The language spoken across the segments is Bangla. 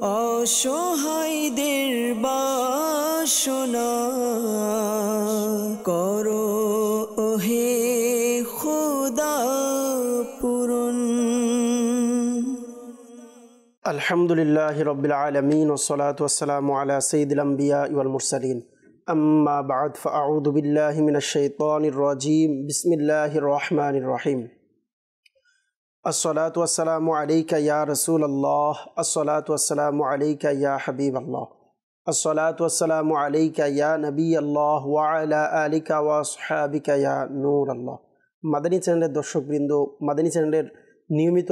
অসহায়দের বাসনা করো। হে খুদা পুরন আলহামদুলিল্লাহ রবিল আলমিন ওসলাত ওসালাম আলা সঈদুলাম্বিয়া ইউল মুরসালিন। আম্মা বাদ ফাউদুবিল্লাহ মিনাশ শৈতানির রাজিম। বিসমিল্লাহির রহমানির রহিম। আসসালাতাম আলিকা ইয়া রসুল আল্লাহ আসসালাতাম আলিকা ইয়া হাবিব আল্লাহ আসসালাতাম আলিকা ইয়া নবী আল্লাহ ওয়া আলিকা ওয়াসহাবিকা ইয়া নূর আল্লাহ মাদানী চ্যানেলের দর্শকবৃন্দ মাদানী চ্যানেলের নিয়মিত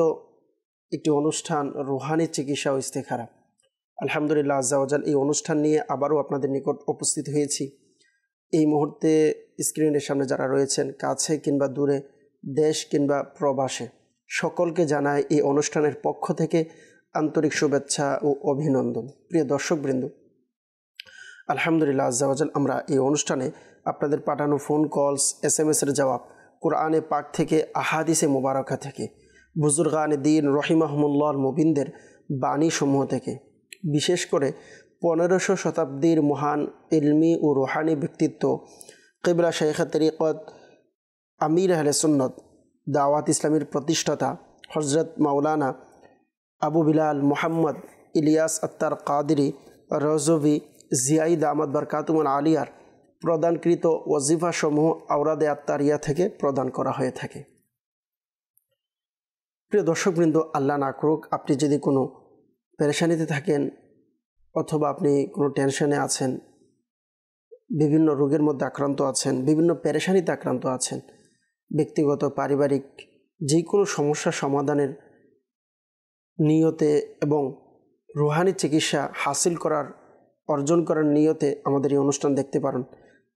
একটি অনুষ্ঠান, রুহানি চিকিৎসা ও ইস্তেখারা। আলহামদুলিল্লাহ আজাল এই অনুষ্ঠান নিয়ে আবারও আপনাদের নিকট উপস্থিত হয়েছি। এই মুহূর্তে স্ক্রিনের সামনে যারা রয়েছেন, কাছে কিংবা দূরে, দেশ কিংবা প্রবাসে সকলকে জানায় এই অনুষ্ঠানের পক্ষ থেকে আন্তরিক শুভেচ্ছা ও অভিনন্দন। প্রিয় দর্শকবৃন্দ, আলহামদুলিল্লাহ আজাওয়াজাল আমরা এই অনুষ্ঠানে আপনাদের পাঠানো ফোন কলস এস এম এসের জবাব, কোরআনে পাক থেকে, আহাদিসে মোবারকা থেকে, বুজুর্গান দিন রহিমাহমুল্লাহর মুবিনদের বাণীসমূহ থেকে, বিশেষ করে পনেরোশো শতাব্দীর মহান ইলমি ও রোহানি ব্যক্তিত্ব, কিবলা শেখ তরিকত আমির আহলে সুন্নত দাওয়াত ইসলামীর প্রতিষ্ঠাতা হজরত মাওলানা আবু বিলাল মোহাম্মদ ইলিয়াস আত্তার কাদিরি রজভি জিয়াইদ আহমদ বরকাতুমন আলিয়ার প্রদানকৃত ওয়াজিফাসমূহ আওরাদে আত্মারিয়া থেকে প্রদান করা হয়ে থাকে। প্রিয় দর্শকবৃন্দ, আল্লাহ না করুক আপনি যদি কোনো পেরেশানিতে থাকেন অথবা আপনি কোনো টেনশনে আছেন, বিভিন্ন রোগের মধ্যে আক্রান্ত আছেন, বিভিন্ন পেরেশানিতে আক্রান্ত আছেন ব্যক্তিগত, পারিবারিক যে কোনো সমস্যা সমাধানের নিয়তে এবং রুহানি চিকিৎসা হাসিল করার, অর্জন করার নিয়তে আমাদের এই অনুষ্ঠান দেখতে পারেন।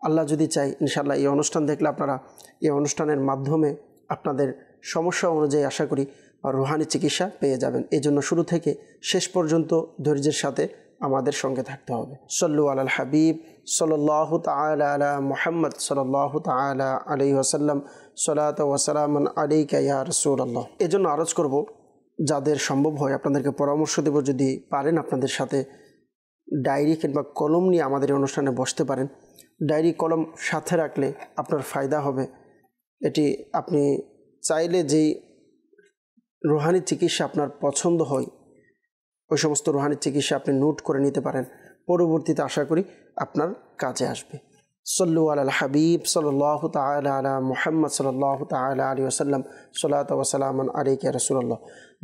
আল্লাহ যদি চাই ইনশাল্লাহ এই অনুষ্ঠান দেখলে আপনারা এই অনুষ্ঠানের মাধ্যমে আপনাদের সমস্যা অনুযায়ী আশা করি রুহানি চিকিৎসা পেয়ে যাবেন। এই জন্য শুরু থেকে শেষ পর্যন্ত ধৈর্যের সাথে আমাদের সঙ্গে থাকতে হবে। সল্লু আল হাবিব। সল্লাহ তালা আলা মোহাম্মদ সল্লাহ তালা আলি ওসাল্লাম সলাত ওসালামন আলী কাইয়া রসুল আল্লাহ এই জন্য আরজ করব, যাদের সম্ভব হয় আপনাদেরকে পরামর্শ দেব, যদি পারেন আপনাদের সাথে ডায়েরি কিংবা কলম নিয়ে আমাদের অনুষ্ঠানে বসতে পারেন। ডায়েরি কলম সাথে রাখলে আপনার ফায়দা হবে। এটি আপনি চাইলে যেই রুহানি চিকিৎসা আপনার পছন্দ হয়, ওই সমস্ত রুহানি চিকিৎসা আপনি নোট করে নিতে পারেন। পরবর্তীতে আশা করি আপনার কাজে আসবে। সল্লু আল হাবিব সাল্লাহ তালা আলা মোহাম্মদ সাল্লাহ তালা আলী সাল্লাত ওসালামান আলিকে রসুল্লাহ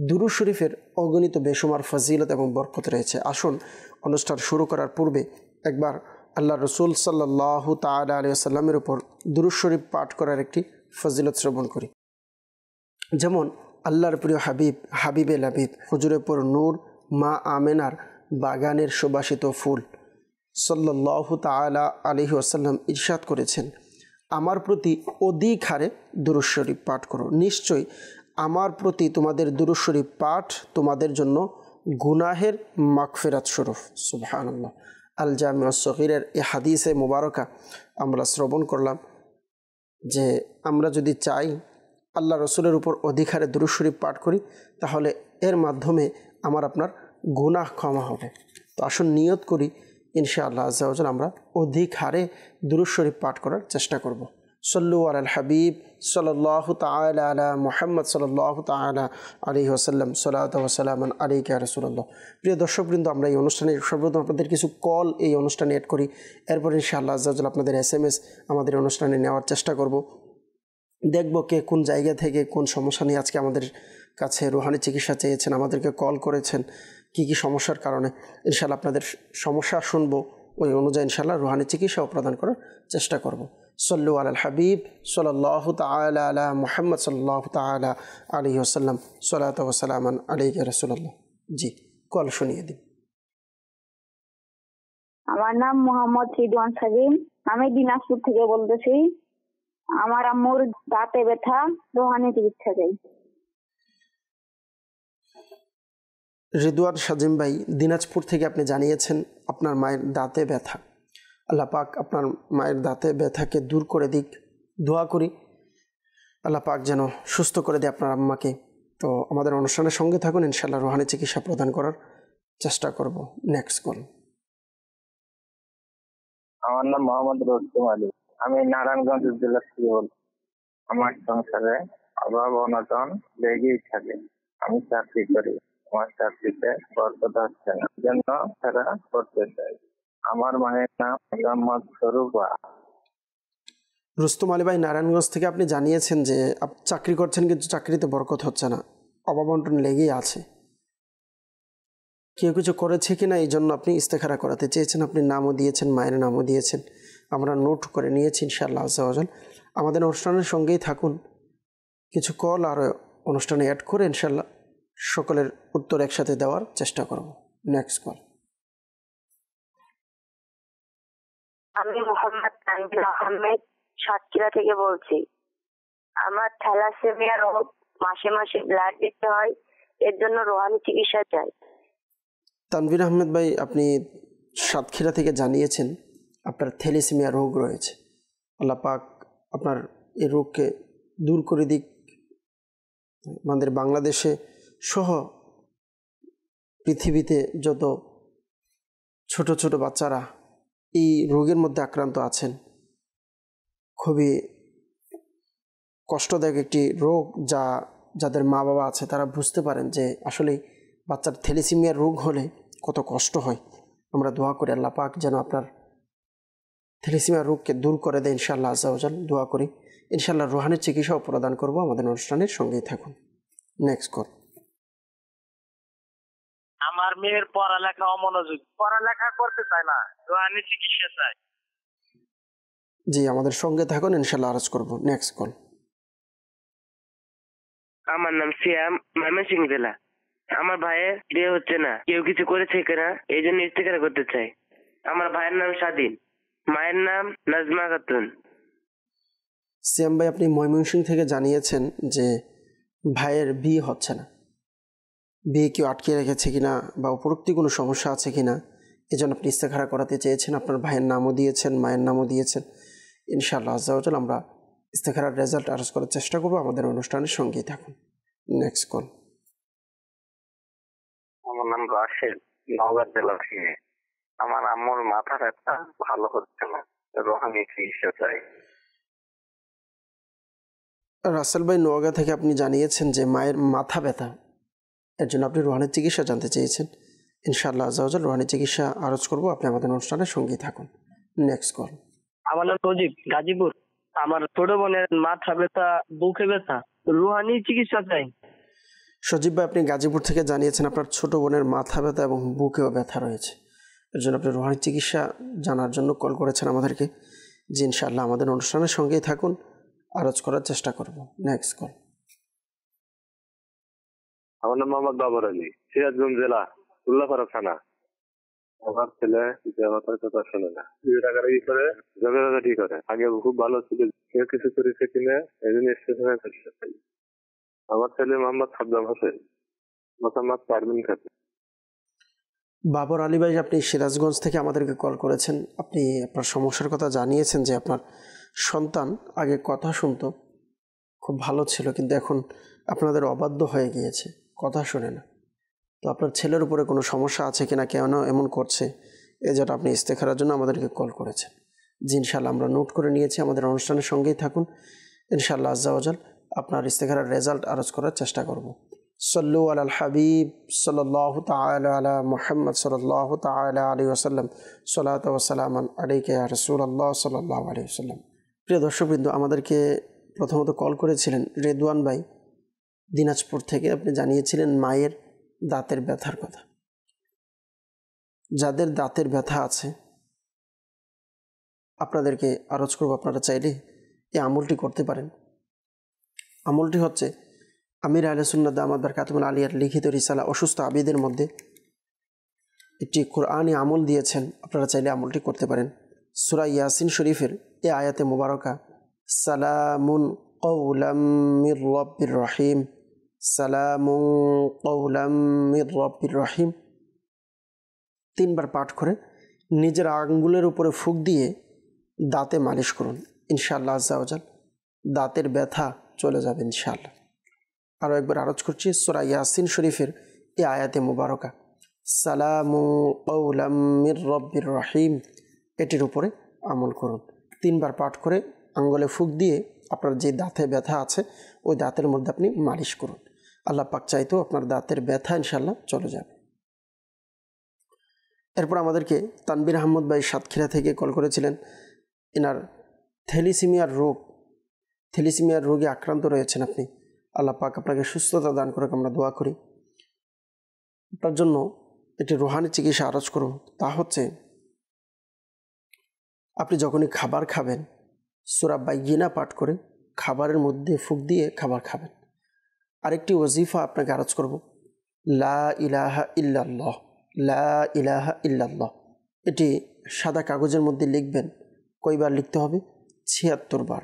দুরু শরীফের অগণিত বেসুমার ফজিলত এবং বরকত রয়েছে। আসুন অনুষ্ঠান শুরু করার পূর্বে একবার আল্লাহ রসুল সাল্লাহ তালা আলী আসাল্লামের উপর দুরু শরীফ পাঠ করার একটি ফজিলত শ্রবণ করি। যেমন, আল্লাহর প্রিয় হাবিব, হাবিবে লাবিব, হুজুরের পর নূর, মা আমেনার বাগানের সুবাসিত ফুল। সাল্লাহ তালা আলহি আসাল্লাম ইরশাদ করেছেন, আমার প্রতি অধিক হারে দুরুশরীফ পাঠ করো। নিশ্চয়ই আমার প্রতি তোমাদের দুরুশরীফ পাঠ তোমাদের জন্য গুনাহের মাকফেরাত স্বরূপ। সুবহানাল্লাহ। আল জামিয়া সহিরের এ হাদিসে মুবারকা আমরা শ্রবণ করলাম যে আমরা যদি চাই আল্লাহ রসুলের উপর অধিকারে দুরুশরীফ পাঠ করি, তাহলে এর মাধ্যমে আমার আপনার গুনাহ ক্ষমা হবে। তো আসুন নিয়ত করি ইনশা আল্লাহ আজাল আমরা অধিক হারে দুরুশরীফ পাঠ করার চেষ্টা করব। সল্লু আল হাবিব সাল্লাহ তালা আলা মোহাম্মদ সাল্লাহ তালা আলী ওসাল্লাম সাল্লাহ ওসালামান আলী কে রসুল্লাহ প্রিয় দর্শকবৃন্দ, আমরা এই অনুষ্ঠানে সর্বপ্রথম আপনাদের কিছু কল এই অনুষ্ঠানে অ্যাড করি। এরপর ইনশাআল্লাহ আজাল আপনাদের এস এম এস আমাদের অনুষ্ঠানে নেওয়ার চেষ্টা করব। দেখব কে কোন জায়গা থেকে কোন সমস্যা নিয়ে আজকে আমাদের কাছে রুহানি চিকিৎসা চেয়েছেন, আমাদেরকে কল করেছেন। কি কি সমস্যার কারণে ইনশাল্লাহ আপনাদের সমস্যা শুনব, ওই অনুযায়ী ইনশাল্লাহ রুহানি চিকিৎসাও প্রদান করার চেষ্টা করব। সল্লু আল হাবিব সাল্লাহ তালা মোহাম্মদ সাল্লাহ তালা আলী ওসাল্লাম ওসালামান আলী রসুল্লাহ জি, কল শুনিয়ে দিন। আমার নাম মোহাম্মদ রিদওয়ান সাজিম আমি দিনাজপুর থেকে বলতেছি। আমার আম্মুর দাঁতে ব্যথা, রোহানি চিকিৎসা চাই। রিদওয়ান সাজিম ভাই, দিনাজপুর থেকে আপনি জানিয়েছেন আপনার মায়ের দাঁতে ব্যথা। আল্লাহ পাক আপনার মায়ের দাঁতে ব্যথাকে দূর করে দিক। দোয়া করি। আল্লাহ পাক যেন সুস্থ করে দেয় আপনার আম্মাকে। তো আমাদের অনুষ্ঠানের সঙ্গে থাকুন ইনশাল্লাহ রোহানি চিকিৎসা প্রদান করার চেষ্টা করব। নেক্সট কল আমার নাম মোহাম্মদ রুস্তম আলী। আমি নারায়ণগঞ্জ জেলা থেকে বলছি। আমার সংসারে অভাব অনটন লেগেই থাকে। আমি চাকরি করি। বরকত না জন্য তারা করতে চাই আমার মায়ের নাম মোহাম্মদ স্বরূপা রুস্তম আলী ভাই, নারায়ণগঞ্জ থেকে আপনি জানিয়েছেন যে চাকরি করছেন কিন্তু চাকরিতে বরকত হচ্ছে না। লেগেই আছে। কেউ কিছু করেছে কি না এই জন্য আপনি ইস্তেখারা করাতে চেয়েছেন। আপনি নামও দিয়েছেন, মায়ের নামও দিয়েছেন। আমরা নোট করে নিয়েছি ইনশাআল্লাহ আজাল আমাদের অনুষ্ঠানের সঙ্গেই থাকুন। কিছু কল আর অনুষ্ঠানে অ্যাড করে ইনশাল্লাহ সকলের উত্তর একসাথে দেওয়ার চেষ্টা করব। নেক্সট কল আমি মোহাম্মদ তানভীর আহমেদ সাতক্ষীরা থেকে বলছি। আমার থ্যালাসেমিয়া রোগ মাসে মাসে ব্লাড দিতে হয় এর জন্য রোহানি চিকিৎসা চাই। তানভীর আহমেদ ভাই আপনি সাতক্ষীরা থেকে জানিয়েছেন আপনার থ্যালিসিমিয়া রোগ রয়েছে। আল্লাহ পাক আপনার এই রোগকে দূর করে দিক। আমাদের বাংলাদেশে সহ পৃথিবীতে যত ছোট ছোট বাচ্চারা এই রোগের মধ্যে আক্রান্ত আছেন, খুবই কষ্টদায়ক একটি রোগ যা যাদের মা বাবা আছে, তারা বুঝতে পারেন যে আসলে বাচ্চার থ্যালিসিমিয়ার রোগ হলে কত কষ্ট হয়। আমরা দোয়া করি আল্লাহ পাক যেন আপনার থ্যালিসিমিয়া রোগকে দূর করে দেয় ইনশাআল্লাহ আজাল দোয়া করি। ইনশাআল্লাহ রোহানের চিকিৎসাও প্রদান করব। আমাদের অনুষ্ঠানের সঙ্গেই থাকুন। নেক্সট কর আমার মেয়ের পড়ালেখা অমনোযোগ। পড়ালেখা করতে চায় না রোহানি চিকিৎসা চাই জি আমাদের সঙ্গে থাকুন ইনশাআল্লাহ আরজ করব। নেক্সট কল আমার নাম সিয়াম ময়মনসিং জেলা। আমার ভাইয়ের বিয়ে হচ্ছে না কেউ কিছু করেছে কিনা এই জন্য ইস্তেকারা করতে চাই। আমার ভাইয়ের নাম স্বাধীন মায়ের নাম নাজমা খাতুন। সিয়াম ভাই আপনি ময়মনসিং থেকে জানিয়েছেন যে ভাইয়ের বিয়ে হচ্ছে না। বিয়ে কেউ আটকে রেখেছে কিনা বা উপরোক্তি কোনো সমস্যা আছে কিনা এই জন্য আপনি ইস্তেখারা করাতে চেয়েছেন আপনার ভাইয়ের নামও দিয়েছেন মায়ের নামও দিয়েছেন। ইনশাআল্লাহ আজাল আমরা ইস্তেখারার রেজাল্ট আরজ করার চেষ্টা করব আমাদের অনুষ্ঠানের সঙ্গেই থাকুন। নেক্সট কল আমার নাম রাশেদ নওগাঁ জেলা থেকে। আমার আম্মুর মাথা ব্যথা ভালো হচ্ছে না রোহানি চিকিৎসা চাই। রাসেল ভাই নোয়াগা থেকে আপনি জানিয়েছেন যে মায়ের মাথা ব্যথা। এর জন্য আপনি রোহানের চিকিৎসা জানতে চেয়েছেন। ইনশাআল্লাহ আজাল রোহানের চিকিৎসা আরজ করব। আপনি আমাদের অনুষ্ঠানের সঙ্গেই থাকুন। নেক্সট কল আমার নাম সজীব গাজীপুর। আমার ছোট বোনের মাথা ব্যথা বুকে ব্যথা রুহানি চিকিৎসা চাই। সজীব ভাই আপনি গাজীপুর থেকে জানিয়েছেন আপনার ছোট বোনের মাথা ব্যথা এবং বুকেও ব্যথা রয়েছে। এর জন্য আপনি রোহানি চিকিৎসা জানার জন্য কল করেছেন আমাদেরকে। যে ইনশাআল্লাহ আমাদের অনুষ্ঠানের সঙ্গেই থাকুন। আরজ করার চেষ্টা করব। নেক্সট কল আমার নাম মোহাম্মদ বাবর আলী সিরাজগঞ্জ জেলা উল্লাপাড়া থানা। আমার ছেলে দেবতার কথা শোনে না। টাকারাগি করে। ঝগড়াঝাটি করে। আগে খুব ভালো ছিল। কেউ কিছু করেছে কিনা এই জন্য স্টেশনে আমার ছেলে মোহাম্মদ সাদ্দাম হোসেন মোহাম্মদ পারমিন খাতুন। বাবর আলী ভাই আপনি সিরাজগঞ্জ থেকে আমাদেরকে কল করেছেন। আপনি আপনার সমস্যার কথা জানিয়েছেন যে আপনার সন্তান আগে কথা শুনতো খুব ভালো ছিল কিন্তু এখন আপনাদের অবাধ্য হয়ে গিয়েছে। কথা শোনে না। তো আপনার ছেলের উপরে কোনো সমস্যা আছে কিনা কেন এমন করছে? এ যেটা আপনি ইস্তেখারার জন্য আমাদেরকে কল করেছেন। জি আমরা নোট করে নিয়েছি, আমাদের অনুষ্ঠানের সঙ্গেই থাকুন। ইনশাল্লাহ আজ্জাওয়াজাল আপনার ইস্তেখারার রেজাল্ট আরজ করার চেষ্টা করব। সল্লু আল হাবিব সাল্লাহ তালা মোহাম্মদ সাল্লাহ তালা আলী ওসাল্লাম সাল্লাত ওসালাম আলিকে রসুল সাল্লাহ আলী ওসাল্লাম প্রিয় দর্শকবৃন্দ, আমাদেরকে প্রথমত কল করেছিলেন রেদওয়ান ভাই। দিনাজপুর থেকে আপনি জানিয়েছিলেন মায়ের দাঁতের ব্যথার কথা। যাদের দাঁতের ব্যথা আছে, আপনাদেরকে আরজ করব আপনারা চাইলে এই আমলটি করতে পারেন। আমলটি হচ্ছে আমির আলসুল্লাদ আহমদ বারকাতুল আলিয়ার লিখিত রিসালা অসুস্থ আবিদের মধ্যে একটি কোরআনই আমল দিয়েছেন, আপনারা চাইলে আমলটি করতে পারেন। সুরা ইয়াসিন শরীফের এ আয়াতে মুবারকা, সালামুন কৌলাম রহিম। রব্বির রহিম। তিনবার পাঠ করে নিজের আঙ্গুলের উপরে ফুক দিয়ে দাঁতে মালিশ করুন, ইনশাআল্লাহ আজাল দাঁতের ব্যথা চলে যাবে, ইনশাআল্লাহ। আরও একবার আরজ করছি, সোরা ইয়াসিন শরীফের এ আয়াতে মুবারকা। সালামু কৌলামির রব্বির রহিম। এটির উপরে আমল করুন। তিনবার পাঠ করে আঙ্গলে ফুক দিয়ে আপনার যে দাঁতে ব্যথা আছে, ওই দাঁতের মধ্যে আপনি মালিশ করুন। আল্লাহ পাক চাইতেও আপনার দাঁতের ব্যথা ইনশাল্লাহ চলে যাবে। এরপর আমাদেরকে তানবির আহমদ ভাই সাতক্ষীরা থেকে কল করেছিলেন। এনার থ্যালিসিমিয়ার রোগ থেলিসিমিয়ার রোগে আক্রান্ত রয়েছেন আপনি। আল্লাহ পাক আপনাকে সুস্থতা দান করে আমরা দোয়া করি। তার জন্য একটি রোহানি চিকিৎসা আরজ করুন। তা হচ্ছে, আপনি যখনই খাবার খাবেন, সুরা বাইগিনা পাঠ করে খাবারের মধ্যে ফুক দিয়ে খাবার খাবেন। আরেকটি ওজিফা আপনাকে আরজ করব। লা ইলাহা ইল্লাল্লাহ, লা ইলাহা ইল্লাল্লাহ। এটি সাদা কাগজের মধ্যে লিখবেন। কয়বার লিখতে হবে? ছিয়াত্তর বার।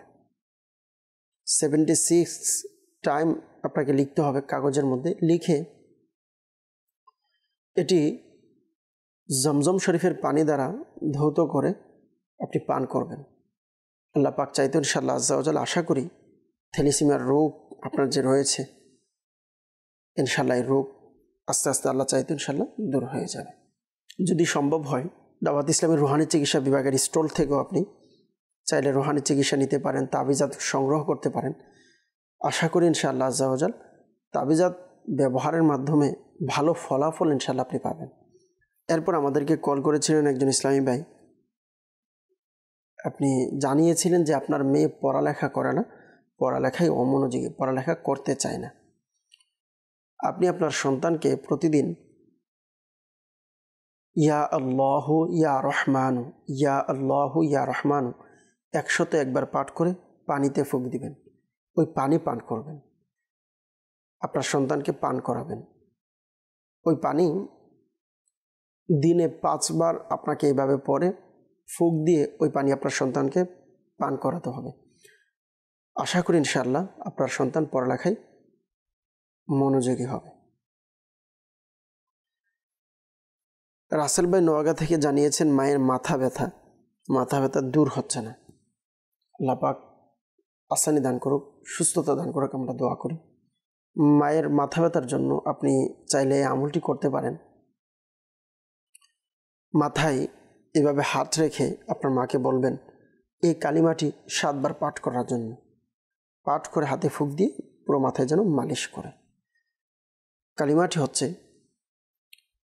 সেভেন্টি সিক্স টাইম আপনাকে লিখতে হবে কাগজের মধ্যে। লিখে এটি জমজম শরীফের পানি দ্বারা ধৌত করে আপনি পান করবেন। আল্লাহ পাক চাইতে ইনশাল্লাহ আজ্জাউজাল আশা করি থ্যালিসিমিয়ার রোগ আপনার যে রয়েছে ইনশাল্লাহ এই রোগ আস্তে আস্তে আল্লাহ চাইতে ইনশাল্লাহ দূর হয়ে যাবে। যদি সম্ভব হয়, দাওয়াত ইসলামের রোহানি চিকিৎসা বিভাগের স্টল থেকেও আপনি চাইলে রোহানি চিকিৎসা নিতে পারেন, তাবিজাত সংগ্রহ করতে পারেন। আশা করি ইনশাআল্লাহ আজ্জাওজাল তাবিজাত ব্যবহারের মাধ্যমে ভালো ফলাফল ইনশাল্লাহ আপনি পাবেন। এরপর আমাদেরকে কল করেছিলেন একজন ইসলামী ভাই। আপনি জানিয়েছিলেন যে আপনার মেয়ে পড়ালেখা করে না, পড়ালেখায় অমনোযোগী, পড়ালেখা করতে চায় না। আপনি আপনার সন্তানকে প্রতিদিন, ইয়া আল্লাহ ইয়া রহমানু, ইয়া আল্লাহ ইয়া রহমানু একশত একবার পাঠ করে পানিতে ফুক দিবেন। ওই পানি পান করবেন। আপনার সন্তানকে পান করাবেন। ওই পানি দিনে পাঁচবার আপনাকে এইভাবে পরে ফুক দিয়ে ওই পানি আপনার সন্তানকে পান করাতে হবে। আশা করি ইনশাল্লাহ আপনার সন্তান পড়ালেখায় মনোযোগী হবে। রাসেল ভাই নোয়াগা থেকে জানিয়েছেন, মায়ের মাথা ব্যথা। মাথা ব্যথা দূর হচ্ছে না। লাপাক আসানি দান করুক, সুস্থতা দান করুক, আমরা দোয়া করি। মায়ের মাথা ব্যথার জন্য আপনি চাইলে এই আমলটি করতে পারেন। মাথায় এভাবে হাত রেখে আপনার মাকে বলবেন, এই কালিমাটি সাতবার পাঠ করার জন্য। পাঠ করে হাতে ফুক দিয়ে পুরো মাথায় যেন মালিশ করে। কালিমাটি হচ্ছে,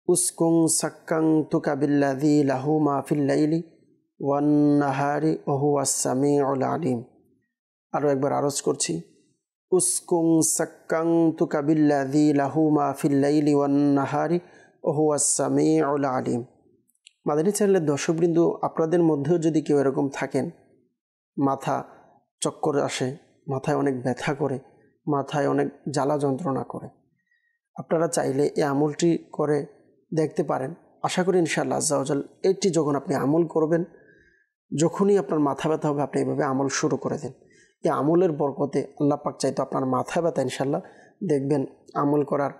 উস্কুং সাক্কাং তুকাবিল্লাদি লাহু মাহফিল্লাইলি ওয়ান্নাহারি ওহু আসামি আলিম। আরও একবার আরজ করছি, উস্কুং সাক্কাং তুকাবিল্লাদি লাহু মাহফিল্লাইলি ওয়ান্নাহারি ওহু আসামি আলিম। মাদানী চ্যানেলের দর্শকবৃন্দ, আপনাদের মধ্যেও যদি কেউ এরকম থাকেন, মাথা চক্কর আসে, মাথায় অনেক ব্যথা করে, মাথায় অনেক জ্বালা যন্ত্রণা করে আপনারা চাইলে এই আমলটি করে দেখতে পারেন। আশা করি ইনশাআল্লাহ আজ্জাউজাল এটি যখন আপনি আমল করবেন, যখনই আপনার মাথা ব্যথা হবে, আপনি এইভাবে আমল শুরু করে দিন। এই আমলের বরকতে আল্লাহ পাক চাইতো আপনার মাথা ব্যথা ইনশাল্লাহ দেখবেন আমল করার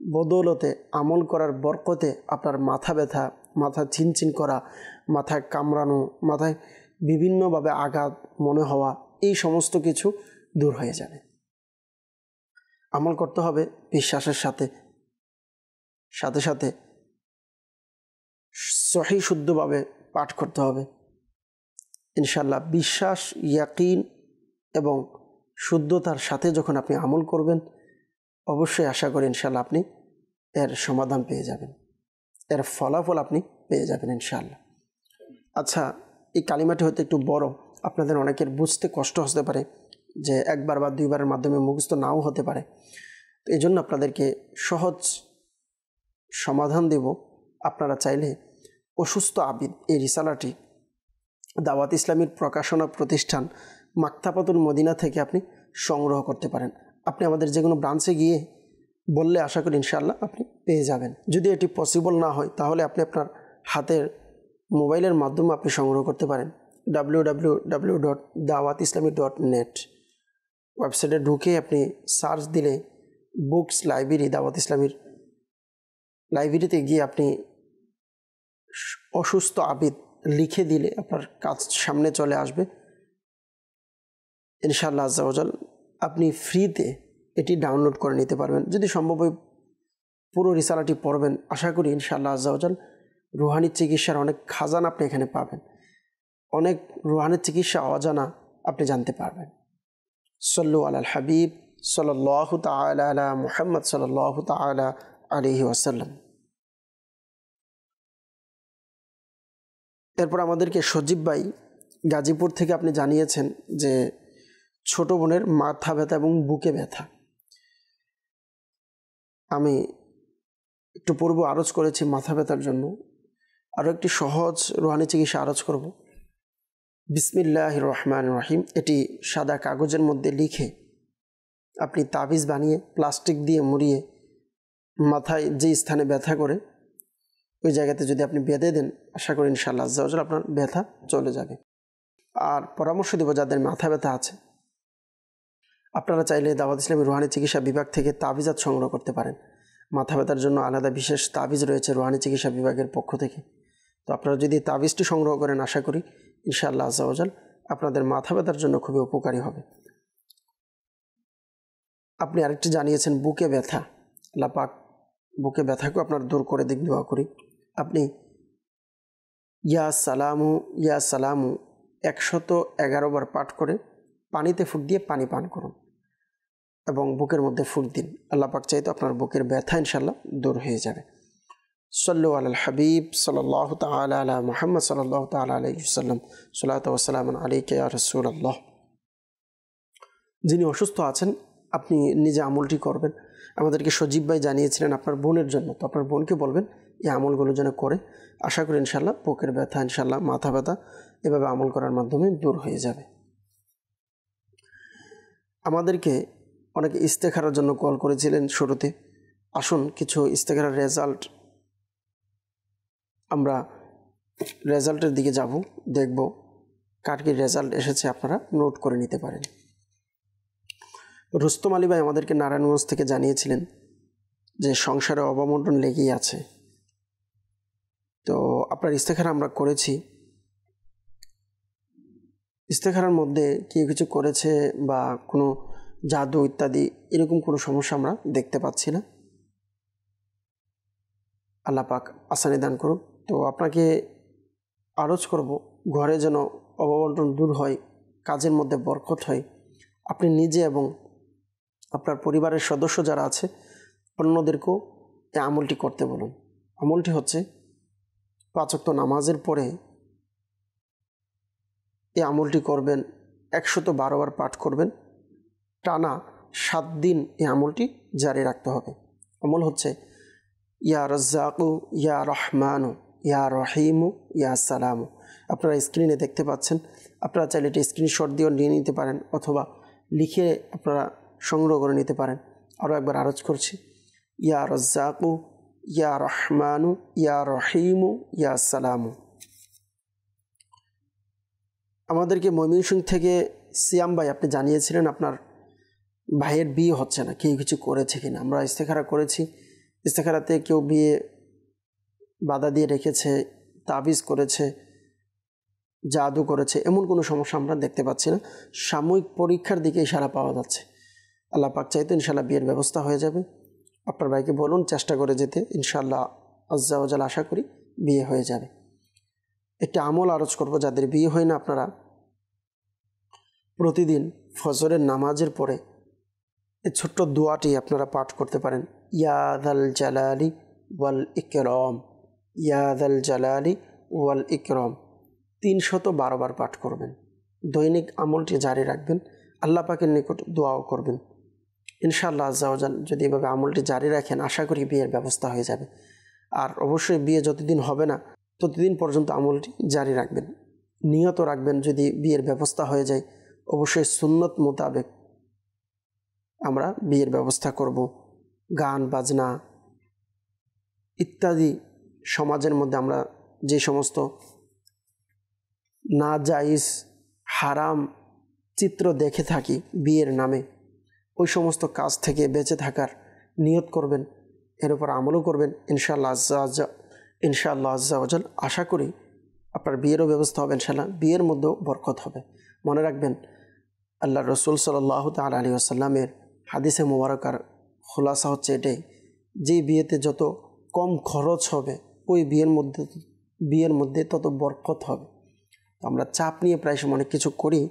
বদৌলতে, আমল করার বরকতে আপনার মাথা ব্যথা, মাথা চিনচিন করা, মাথায় কামড়ানো, মাথায় বিভিন্নভাবে আঘাত, মনে হওয়া, এই সমস্ত কিছু দূর হয়ে যাবে। আমল করতে হবে বিশ্বাসের সাথে। সাথে সাথে সহি শুদ্ধভাবে পাঠ করতে হবে। ইনশাল্লাহ বিশ্বাস, ইয়াকিন এবং শুদ্ধতার সাথে যখন আপনি আমল করবেন, অবশ্যই আশা করি ইনশাল্লাহ আপনি এর সমাধান পেয়ে যাবেন। এর ফলাফল আপনি পেয়ে যাবেন ইনশাল্লাহ আচ্ছা এই কালিমাটি হয়তো একটু বড়, আপনাদের অনেকের বুঝতে কষ্ট হতে পারে। যে একবার বা দুইবারের মাধ্যমে মুখস্থ নাও হতে পারে। তো এই জন্য আপনাদেরকে সহজ সমাধান দেব। আপনারা চাইলে অসুস্থ আবিদ এই রিসালাটি দাওয়াত ইসলামীর প্রকাশনা প্রতিষ্ঠান মাক্তাপাতুল মদিনা থেকে আপনি সংগ্রহ করতে পারেন। আপনি আমাদের যে কোনো ব্রাঞ্চে গিয়ে বললে আশা করি ইনশাআল্লাহ আপনি পেয়ে যাবেন। যদি এটি পসিবল না হয়, তাহলে আপনি আপনার হাতের মোবাইলের মাধ্যমে আপনি সংগ্রহ করতে পারেন। ডাব্লিউ ডাব্লিউ ডাব্লিউ ডট দাওয়াত ইসলামী ডট নেট ওয়েবসাইটে ঢুকে আপনি সার্চ দিলে বুকস লাইব্রেরি দাওয়াত ইসলামীর লাইব্রেরিতে গিয়ে আপনি অসুস্থ, আবিদ লিখে দিলে আপনার কাজ সামনে চলে আসবে। ইনশাআল্লাহ আজাল আপনি ফ্রিতে এটি ডাউনলোড করে নিতে পারবেন। যদি সম্ভব হয় পুরো রিসালাটি পড়বেন, আশা করি ইনশাআল্লাহ আজাল রুহানি চিকিৎসার অনেক খাজান আপনি এখানে পাবেন। অনেক রুহানি চিকিৎসা অজানা আপনি জানতে পারবেন। সল্লু আল হাবিব সাল্লাহ তালা আলা মুহাম্মদ সাল্লাহ তালা আলহি ওয়াসাল্লাম। এরপর আমাদেরকে সজীব ভাই গাজীপুর থেকে আপনি জানিয়েছেন যে ছোট বোনের মাথা ব্যথা এবং বুকে ব্যথা। আমি একটু পূর্ব আরজ করেছি মাথা ব্যথার জন্য। আরও একটি সহজ রোহানি চিকিৎসা আরজ করব। বিসমিল্লাহ রহমান রহিম এটি সাদা কাগজের মধ্যে লিখে আপনি তাবিজ বানিয়ে, প্লাস্টিক দিয়ে মুড়িয়ে মাথায় যে স্থানে ব্যথা করে, ওই জায়গাতে যদি আপনি বেঁধে দেন, আশা করি ইনশাআল্লাহ আজ্জাউজাল আপনার ব্যথা চলে যাবে। আর পরামর্শ দেব যাদের মাথা ব্যথা আছে, আপনারা চাইলে দাওয়াত ইসলামী রোহানি চিকিৎসা বিভাগ থেকে তাবিজাত সংগ্রহ করতে পারেন। মাথা ব্যথার জন্য আলাদা বিশেষ তাবিজ রয়েছে রোহানি চিকিৎসা বিভাগের পক্ষ থেকে। তো আপনারা যদি তাবিজটি সংগ্রহ করেন, আশা করি ইনশাআল্লাহ আজ্জাউজাল আপনাদের মাথা ব্যথার জন্য খুবই উপকারী হবে। আপনি আরেকটি জানিয়েছেন, বুকে ব্যথা। লাপাক বুকে ব্যথাকেও আপনার দূর করে দিক, দোয়া করি। আপনি ইয়া সালামু ইয়া সালামু একশত এগারো বার পাঠ করে পানিতে ফুট দিয়ে পানি পান করুন এবং বুকের মধ্যে ফুট দিন। আল্লাহ পাক চাইতো আপনার বুকের ব্যথা ইনশাল্লাহ দূর হয়ে যাবে। সল্লু আল হাবিব সাল্লাহ তালা আলা মোহাম্মদ সাল্লাহ তালা আলাইসাল্লাম সাল্লাত ওসালাম আলী কে রসুল আল্লাহ যিনি অসুস্থ আছেন, আপনি নিজে আমলটি করবেন। আমাদেরকে সজীব ভাই জানিয়েছিলেন আপনার বোনের জন্য। তো আপনার বোনকে বলবেন, এই আমলগুলো যেন করে। আশা করি ইনশাল্লাহ বুকের ব্যথা ইনশাল্লাহ মাথা ব্যথা এভাবে আমল করার মাধ্যমে দূর হয়ে যাবে। আমাদেরকে অনেকে ইস্তেখারার জন্য কল করেছিলেন শুরুতে। আসুন কিছু ইস্তেখারার রেজাল্ট রেজাল্টের দিকে যাব, দেখব কার কি রেজাল্ট এসেছে আপনারা নোট করে নিতে পারেন। রুস্তম আলী ভাই আমাদেরকে নারায়ণগঞ্জ থেকে জানিয়েছিলেন যে সংসারে অবমন্ডন লেগেই আছে। তো আপনার ইস্তেখারা আমরা করেছি। ইস্তেখারার মধ্যে কেউ কিছু করেছে বা কোনো জাদু ইত্যাদি এরকম কোনো সমস্যা আমরা দেখতে পাচ্ছি না। আল্লাহ পাক আসানি দান করুক। তো আপনাকে আরজ করব, ঘরে যেন অববন্টন দূর হয়, কাজের মধ্যে বরকত হয়। আপনি নিজে এবং আপনার পরিবারের সদস্য যারা আছে, অন্যদেরকেও এই আমলটি করতে বলুন। আমলটি হচ্ছে পাঁচক্ত নামাজের পরে এই আমলটি করবেন, একশত বারোবার পাঠ করবেন। টানা সাত দিন এই আমলটি জারি রাখতে হবে। আমল হচ্ছে, ইয়া রাজ্জাকু, ইয়া রহমানু। ইয়া রহিমু, ইয়া সালামু। আপনারা স্ক্রিনে দেখতে পাচ্ছেন, আপনারা চাইলে এটি স্ক্রিনশট দিয়েও নিয়ে নিতে পারেন অথবা লিখে আপনারা সংগ্রহ করে নিতে পারেন। আরও একবার আরজ করছি, ইয়া রাজ্জাকু, ইয়া রহমানু, ইয়া রহিমু, ইয়া সালামু। আমাদেরকে ময়মনসিং থেকে সিয়াম ভাই, আপনি জানিয়েছিলেন আপনার ভাইয়ের বিয়ে হচ্ছে না, কেউ কিছু করেছে কিনা। আমরা ইস্তেখারা করেছি, ইস্তেখারাতে কেউ বিয়ে বাধা দিয়ে রেখেছে, তাবিজ করেছে, জাদু করেছে, এমন কোনো সমস্যা আমরা দেখতে পাচ্ছি না। সাময়িক পরীক্ষার দিকে ইশারা পাওয়া যাচ্ছে। আল্লাহ পাক চাইতো ইনশাল্লাহ বিয়ের ব্যবস্থা হয়ে যাবে। আপনার ভাইকে বলুন, চেষ্টা করে যেতে ইনশাল্লাহ আজ্জাওয়াজাল আশা করি বিয়ে হয়ে যাবে। একটি আমল আরজ করব, যাদের বিয়ে হয় না আপনারা প্রতিদিন ফজরের নামাজের পরে এই ছোট্ট দোয়াটি আপনারা পাঠ করতে পারেন। ইয়াদ আল জালালি ওয়াল ইকরম। ইয়াদ আল জালালি ওয়াল ইকরম। তিনশত বারোবার পাঠ করবেন। দৈনিক আমলটি জারি রাখবেন। আল্লাহ পাকের নিকট দোয়াও করবেন। ইনশাআল্লাহ আজ্জাওজান যদি এভাবে আমলটি জারি রাখেন, আশা করি বিয়ের ব্যবস্থা হয়ে যাবে। আর অবশ্যই বিয়ে যতদিন হবে না, ততদিন পর্যন্ত আমলটি জারি রাখবেন। নিয়ত রাখবেন যদি বিয়ের ব্যবস্থা হয়ে যায়, অবশ্যই সুন্নত মোতাবেক আমরা বিয়ের ব্যবস্থা করব। গান, বাজনা ইত্যাদি সমাজের মধ্যে আমরা যে সমস্ত না জাইজ হারাম চিত্র দেখে থাকি বিয়ের নামে, ওই সমস্ত কাজ থেকে বেঁচে থাকার নিয়ত করবেন, এর উপর আমলও করবেন, ইনশাআল্লাহ আজ্জা ইনশাআল্লাহ আজ্জাওয়াজাল আশা করি আপনার বিয়েরও ব্যবস্থা হবে ইনশাল্লাহ বিয়ের মধ্যেও বরকত হবে। মনে রাখবেন, আল্লাহ রসুল সাল্লাহ তাল আলী আসাল্লামের হাদিসে মুবারকার খোলাসা হচ্ছে এটাই, যে বিয়েতে যত কম খরচ হবে ওই বিয়ের মধ্যে বিয়ের মধ্যে তত বরকত হবে। আমরা চাপ নিয়ে প্রায় সময় অনেক কিছু করি।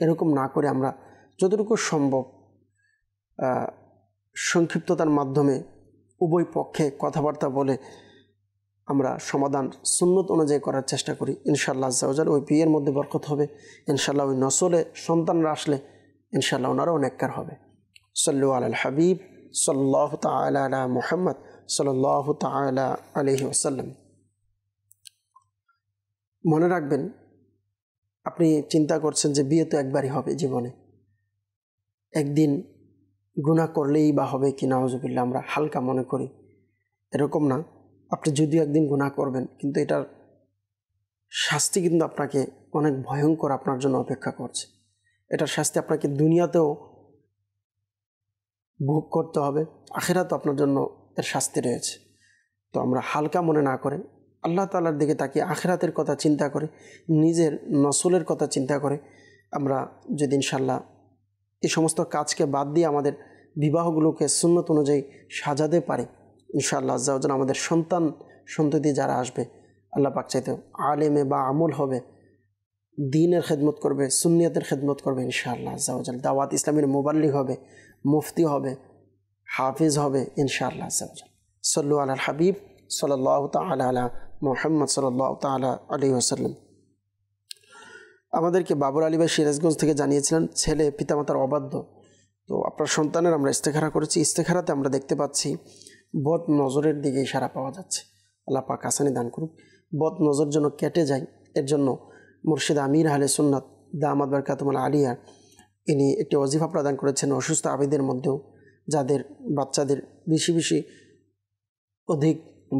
এরকম না করে আমরা যতটুকু সম্ভব সংক্ষিপ্ততার মাধ্যমে উভয় পক্ষে কথাবার্তা বলে আমরা সমাধান সুন্নত অনুযায়ী করার চেষ্টা করি। ইনশাল্লাহ আজ্জাউজাল ওই বিয়ের মধ্যে বরকত হবে। ইনশাল্লাহ ওই নসলে সন্তানরা আসলে ইনশাল্লাহ ওনারাও নেককার হবে। সল্লু আল হাবিব সাল্লাহ তালা মুহাম্মদ। সাল্লাহ তালা আলহি ওসাল্লাম মনে রাখবেন, আপনি চিন্তা করছেন যে বিয়ে তো একবারই হবে জীবনে। একদিন গুণা করলেই বা হবে কি নাওজবিল্লা আমরা হালকা মনে করি। এরকম না। আপনি যদিও একদিন গুণা করবেন, কিন্তু এটার শাস্তি কিন্তু আপনাকে অনেক ভয়ঙ্কর আপনার জন্য অপেক্ষা করছে। এটার শাস্তি আপনাকে দুনিয়াতেও ভোগ করতে হবে আখেরাতো আপনার জন্য এর শাস্তি রয়েছে। তো আমরা হালকা মনে না করে, আল্লাহ তালার দিকে তাকিয়ে আখেরাতের কথা চিন্তা করে, নিজের নসলের কথা চিন্তা করে, আমরা যদি ইনশাল্লাহ এই সমস্ত কাজকে বাদ দিয়ে আমাদের বিবাহগুলোকে সুন্নত অনুযায়ী সাজাতে পারি, ইনশাআল্লাহ আজ্জাউদ্দিন আমাদের সন্তান সন্ততি যারা আসবে, আল্লাহ পাক চাইতে আলেমে বা আমল হবে, দিনের খেদমত করবে সুনিয়তের খেদমত করবে ইনশাআল্লাহ আজ্জাউজাল দাওয়াত ইসলামের মোবাল্লিক হবে, মুফতি হবে হাফিজ হবে, ইনশাআল্লাহ সল্লু আল হাবিব সাল্লাহ তালা মোহাম্মদ সাল্লাহ তালা আলী ওসাল্লাম আমাদেরকে বাবর আলী ভাই সিরাজগঞ্জ থেকে জানিয়েছিলেন, ছেলে পিতামাতার অবাধ্য। তো আপনার সন্তানের আমরা ইস্তেখারা করেছি। ইস্তেখারাতে আমরা দেখতে পাচ্ছি, বদ নজরের দিকে ইশারা পাওয়া যাচ্ছে। আল্লাহ পাক আসানি দান করুক। বদ নজর যেন কেটে যায়, এর জন্য মুর্শিদ আমির আহলে সুন্নাত দামাদ বারকাতুমাল আলিয়া, ইনি একটি অজিফা প্রদান করেছেন অসুস্থ আবেদের মধ্যেও। যাদের বাচ্চাদের বেশি বেশি অধিক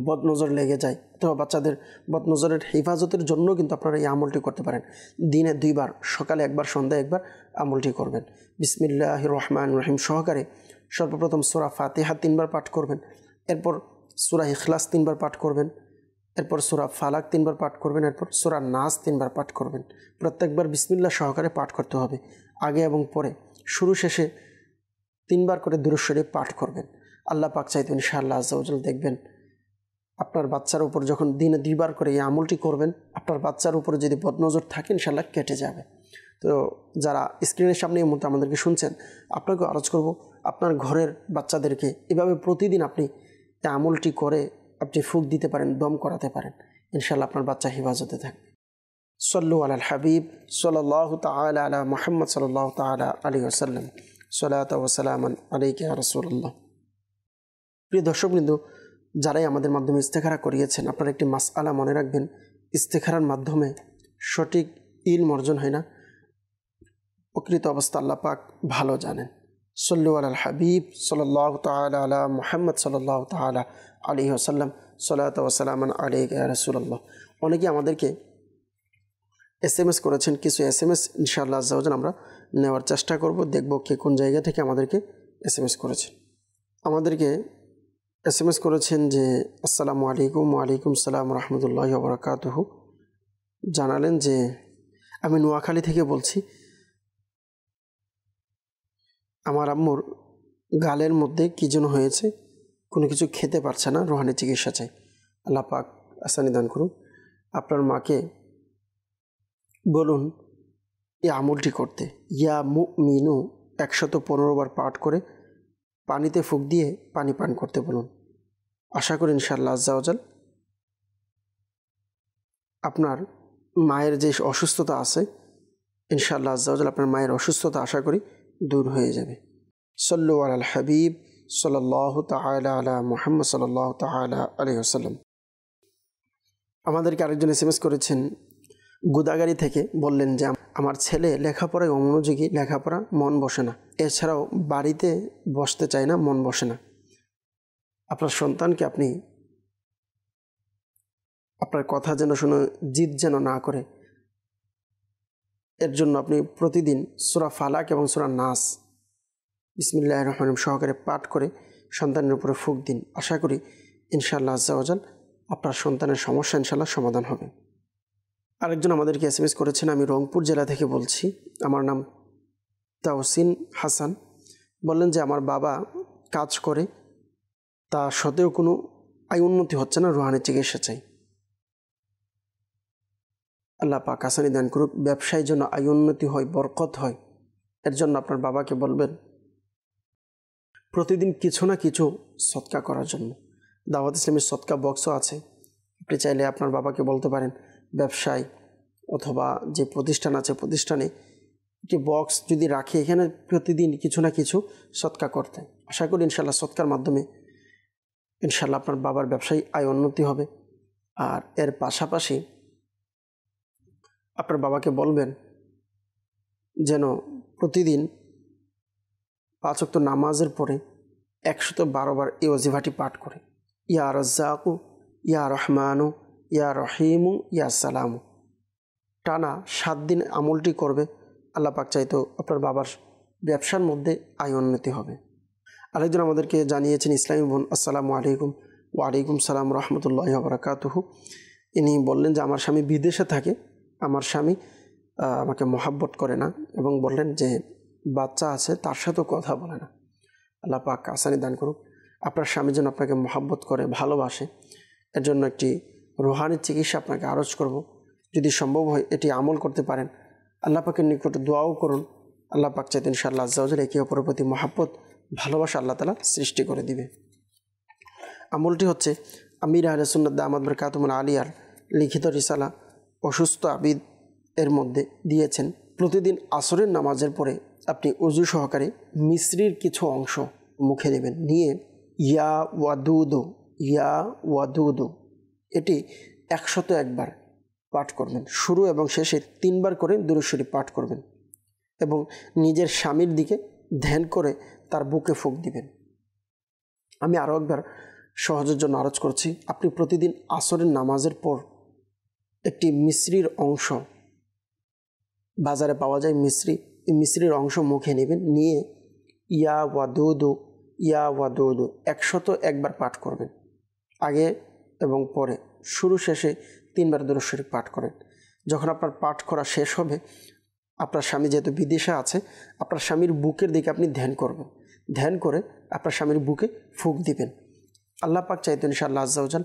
বদনজর লেগে যায়, অথবা বাচ্চাদের বদনজরের হেফাজতের জন্য কিন্তু আপনারা এই আমলটি করতে পারেন। দিনে দুইবার, সকালে একবার, সন্ধ্যায় একবার আমলটি করবেন। বিসমিল্লাহ রহমান রহিম সহকারে সর্বপ্রথম সোরা ফাতেহা তিনবার পাঠ করবেন, এরপর সুরা ইখলাস তিনবার পাঠ করবেন, এরপর সুরা ফালাক তিনবার পাঠ করবেন, এরপর সুরা নাস তিনবার পাঠ করবেন। প্রত্যেকবার বিসমিল্লা সহকারে পাঠ করতে হবে। আগে এবং পরে, শুরু শেষে তিনবার করে দূরস্বরে পাঠ করবেন। আল্লাহ পাক চাইতেন ইনশাআল্লাহ আজ্জাউজল দেখবেন। আপনার বাচ্চার উপর যখন দিনে দুইবার করে এই আমলটি করবেন, আপনার বাচ্চার উপরে যদি বদনজর থাকে ইনশাল্লাহ কেটে যাবে। তো যারা স্ক্রিনের সামনে এই মুহূর্তে আমাদেরকে শুনছেন, আপনাকে আরজ করব, আপনার ঘরের বাচ্চাদেরকে এভাবে প্রতিদিন আপনি এই আমলটি করে আপনি ফুক দিতে পারেন, দম করাতে পারেন। ইনশাল্লাহ আপনার বাচ্চা হেফাজতে থাকবে। সল্লু আল হাবিব সাল্লাহ তালা আলা মোহাম্মদ সাল্লাহ তালা আলী আসাল্লাম সাল্লাত ওসালামান আলাইকে রসুল্লাহ প্রিয় দর্শকবৃন্দ, যারাই আমাদের মাধ্যমে ইস্তেখারা করিয়েছেন, আপনারা একটি মাস আলা মনে রাখবেন, ইস্তেখারার মাধ্যমে সঠিক ইল অর্জন হয় না। প্রকৃত অবস্থা আল্লাহ পাক ভালো জানেন। সল্লু আল হাবিব সাল্লাহ তালা আলা মোহাম্মদ সাল্লাহ তালা আলী আসাল্লাম সাল্লাত ওসালামান আলী রসুল্লাহ অনেকে আমাদেরকে এস এম এস করেছেন, কিছু এস এম এস ইনশাআল্লাহ আমরা নেওয়ার চেষ্টা করব, দেখব কে কোন জায়গা থেকে আমাদেরকে এস এম এস করেছেন আমাদেরকে এস এম এস করেছেন যে, আসসালামু আলাইকুম, ওয়ালাইকুম সালাম রহমতুল্লাহ বরকাতহ। জানালেন যে, আমি নোয়াখালী থেকে বলছি। আমার আম্মুর গালের মধ্যে কী যেন হয়েছে, কোনো কিছু খেতে পারছে না, রোহানি চিকিৎসা চাই। আল্লাহ পাক আসানি দান করুন আপনার মাকে বলুন এই আমলটি করতে। ইয়া মু মিনু একশত পনেরো বার পাঠ করে পানিতে ফুক দিয়ে পানি পান করতে বলুন। আশা করি ইনশাআল্লাহ আজ্জাওজাল আপনার মায়ের যে অসুস্থতা আছে, ইনশাআল্লাহ আজ্জাওজাল আপনার মায়ের অসুস্থতা আশা করি দূর হয়ে যাবে। সল্লু আল হাবিব সাল্লাহ তালা আলা মোহাম্মদ সাল্লাহ তালা আলহি আসাল্লাম আমাদেরকে আরেকজন এস এম এস করেছেন গুদাগাড়ি থেকে বললেন যে, আমার ছেলে লেখাপড়ায় অমনোযোগী, লেখাপড়া মন বসে না। এছাড়াও বাড়িতে বসতে চায় না, মন বসে না। আপনার সন্তানকে আপনি, আপনার কথা যেন শুনে জিদ যেন না করে। এর জন্য আপনি প্রতিদিন সুরা ফালাক এবং সুরা নাস বিসমিল্লাহ রহমান সহকারে পাঠ করে সন্তানের উপরে ফুক দিন। আশা করি ইনশাআল্লাহ আজ্জাওয়াজাল আপনার সন্তানের সমস্যা ইনশাল্লাহ সমাধান হবে। আরেকজন আমাদেরকে এস এম এস করেছেন, আমি রংপুর জেলা থেকে বলছি। আমার নাম তাওসিন হাসান। বললেন যে, আমার বাবা কাজ করে, তা সত্ত্বেও কোনো আয় উন্নতি হচ্ছে না রুহানি চিকিৎসা চাই। আল্লাহ পাক আসানি দান করুক, ব্যবসায় জন্য আয় উন্নতি হয়, বরকত হয়, এর জন্য আপনার বাবাকে বলবেন, প্রতিদিন কিছু না কিছু সৎকা করার জন্য। দাওয়াত ইসলামের সৎকা বক্সও আছে, আপনি চাইলে আপনার বাবাকে বলতে পারেন। ব্যবসায় অথবা যে প্রতিষ্ঠান আছে প্রতিষ্ঠানে একটি বক্স যদি রাখে, এখানে প্রতিদিন কিছু না কিছু সৎকা করতে আশা করি ইনশাল্লাহ সৎকার মাধ্যমে ইনশাল্লাহ আপনার বাবার ব্যবসায়ী আয় উন্নতি হবে। আর এর পাশাপাশি আপনার বাবাকে বলবেন যেন প্রতিদিন পাঁচ ওয়াক্ত নামাজের পরে একশত বারোবার এই অজিভাটি পাঠ করে। ইয়া রজ্জাকু, ইয়া রহমানু ইয়া রহিমু, ইয়া সালামু। টানা সাত দিন আমলটি করবে, আল্লাহ পাক চাইতো আপনার বাবার ব্যবসার মধ্যে আয় উন্নতি হবে। আরেকজন আমাদেরকে জানিয়েছেন, ইসলামী বোন, আসসালামু আলাইকুম। ওয়ালাইকুম সালাম রহমতুল্লাহ বরাকাতুহু। ইনি বললেন যে, আমার স্বামী বিদেশে থাকে, আমার স্বামী আমাকে মহাব্বত করে না। এবং বললেন যে, বাচ্চা আছে, তার সাথেও কথা বলে না। আল্লাহ পাক আসানি দান করুক। আপনার স্বামী যেন আপনাকে মহাব্বত করে, ভালোবাসে, এর জন্য একটি রুহানি চিকিৎসা আপনাকে আরজ করব। যদি সম্ভব হয় এটি আমল করতে পারেন। আল্লাহ পাকের নিকট দোয়াও করুন। আল্লাহ পাক চাইতেন ইনশাআল্লাহ আজ্জাউজের একে অপরের প্রতি মহাব্বত, ভালোবাসা আল্লাহ তালা সৃষ্টি করে দিবে। আমলটি হচ্ছে আমির আহলসুন্নত দামাদ বরকাতমুল আলিয়ার লিখিত রিসালা অসুস্থ আবিদ এর মধ্যে দিয়েছেন। প্রতিদিন আসরের নামাজের পরে আপনি উজু সহকারে মিশ্রির কিছু অংশ মুখে নেবেন। নিয়ে ইয়া ওয়াদুদু ইয়া ওয়াদুদু। এটি একশত একবার পাঠ করবেন। শুরু এবং শেষে তিনবার করে দুরুশ্বরী পাঠ করবেন এবং নিজের স্বামীর দিকে ধ্যান করে তার বুকে ফুক দিবেন। আমি আরও একবার সহজের জন্য আরজ করছি, আপনি প্রতিদিন আসরের নামাজের পর একটি মিশ্রির অংশ বাজারে পাওয়া যায়, মিশ্রি, এই মিশ্রির অংশ মুখে নেবেন, নিয়ে ইয়া ওয়াদুদু ইয়া ওয়াদুদু, একশত একবার পাঠ করবেন। আগে এবং পরে শুরু শেষে তিনবার দূরস্বরী পাঠ করেন। যখন আপনার পাঠ করা শেষ হবে, আপনার স্বামী যেহেতু বিদেশে আছে, আপনার স্বামীর বুকের দিকে আপনি ধ্যান করবেন। ধ্যান করে আপনার স্বামীর বুকে ফুক দিবেন। আল্লাহ পাক চাইতো ইনশাআল্লাহ আজ্জাউজাল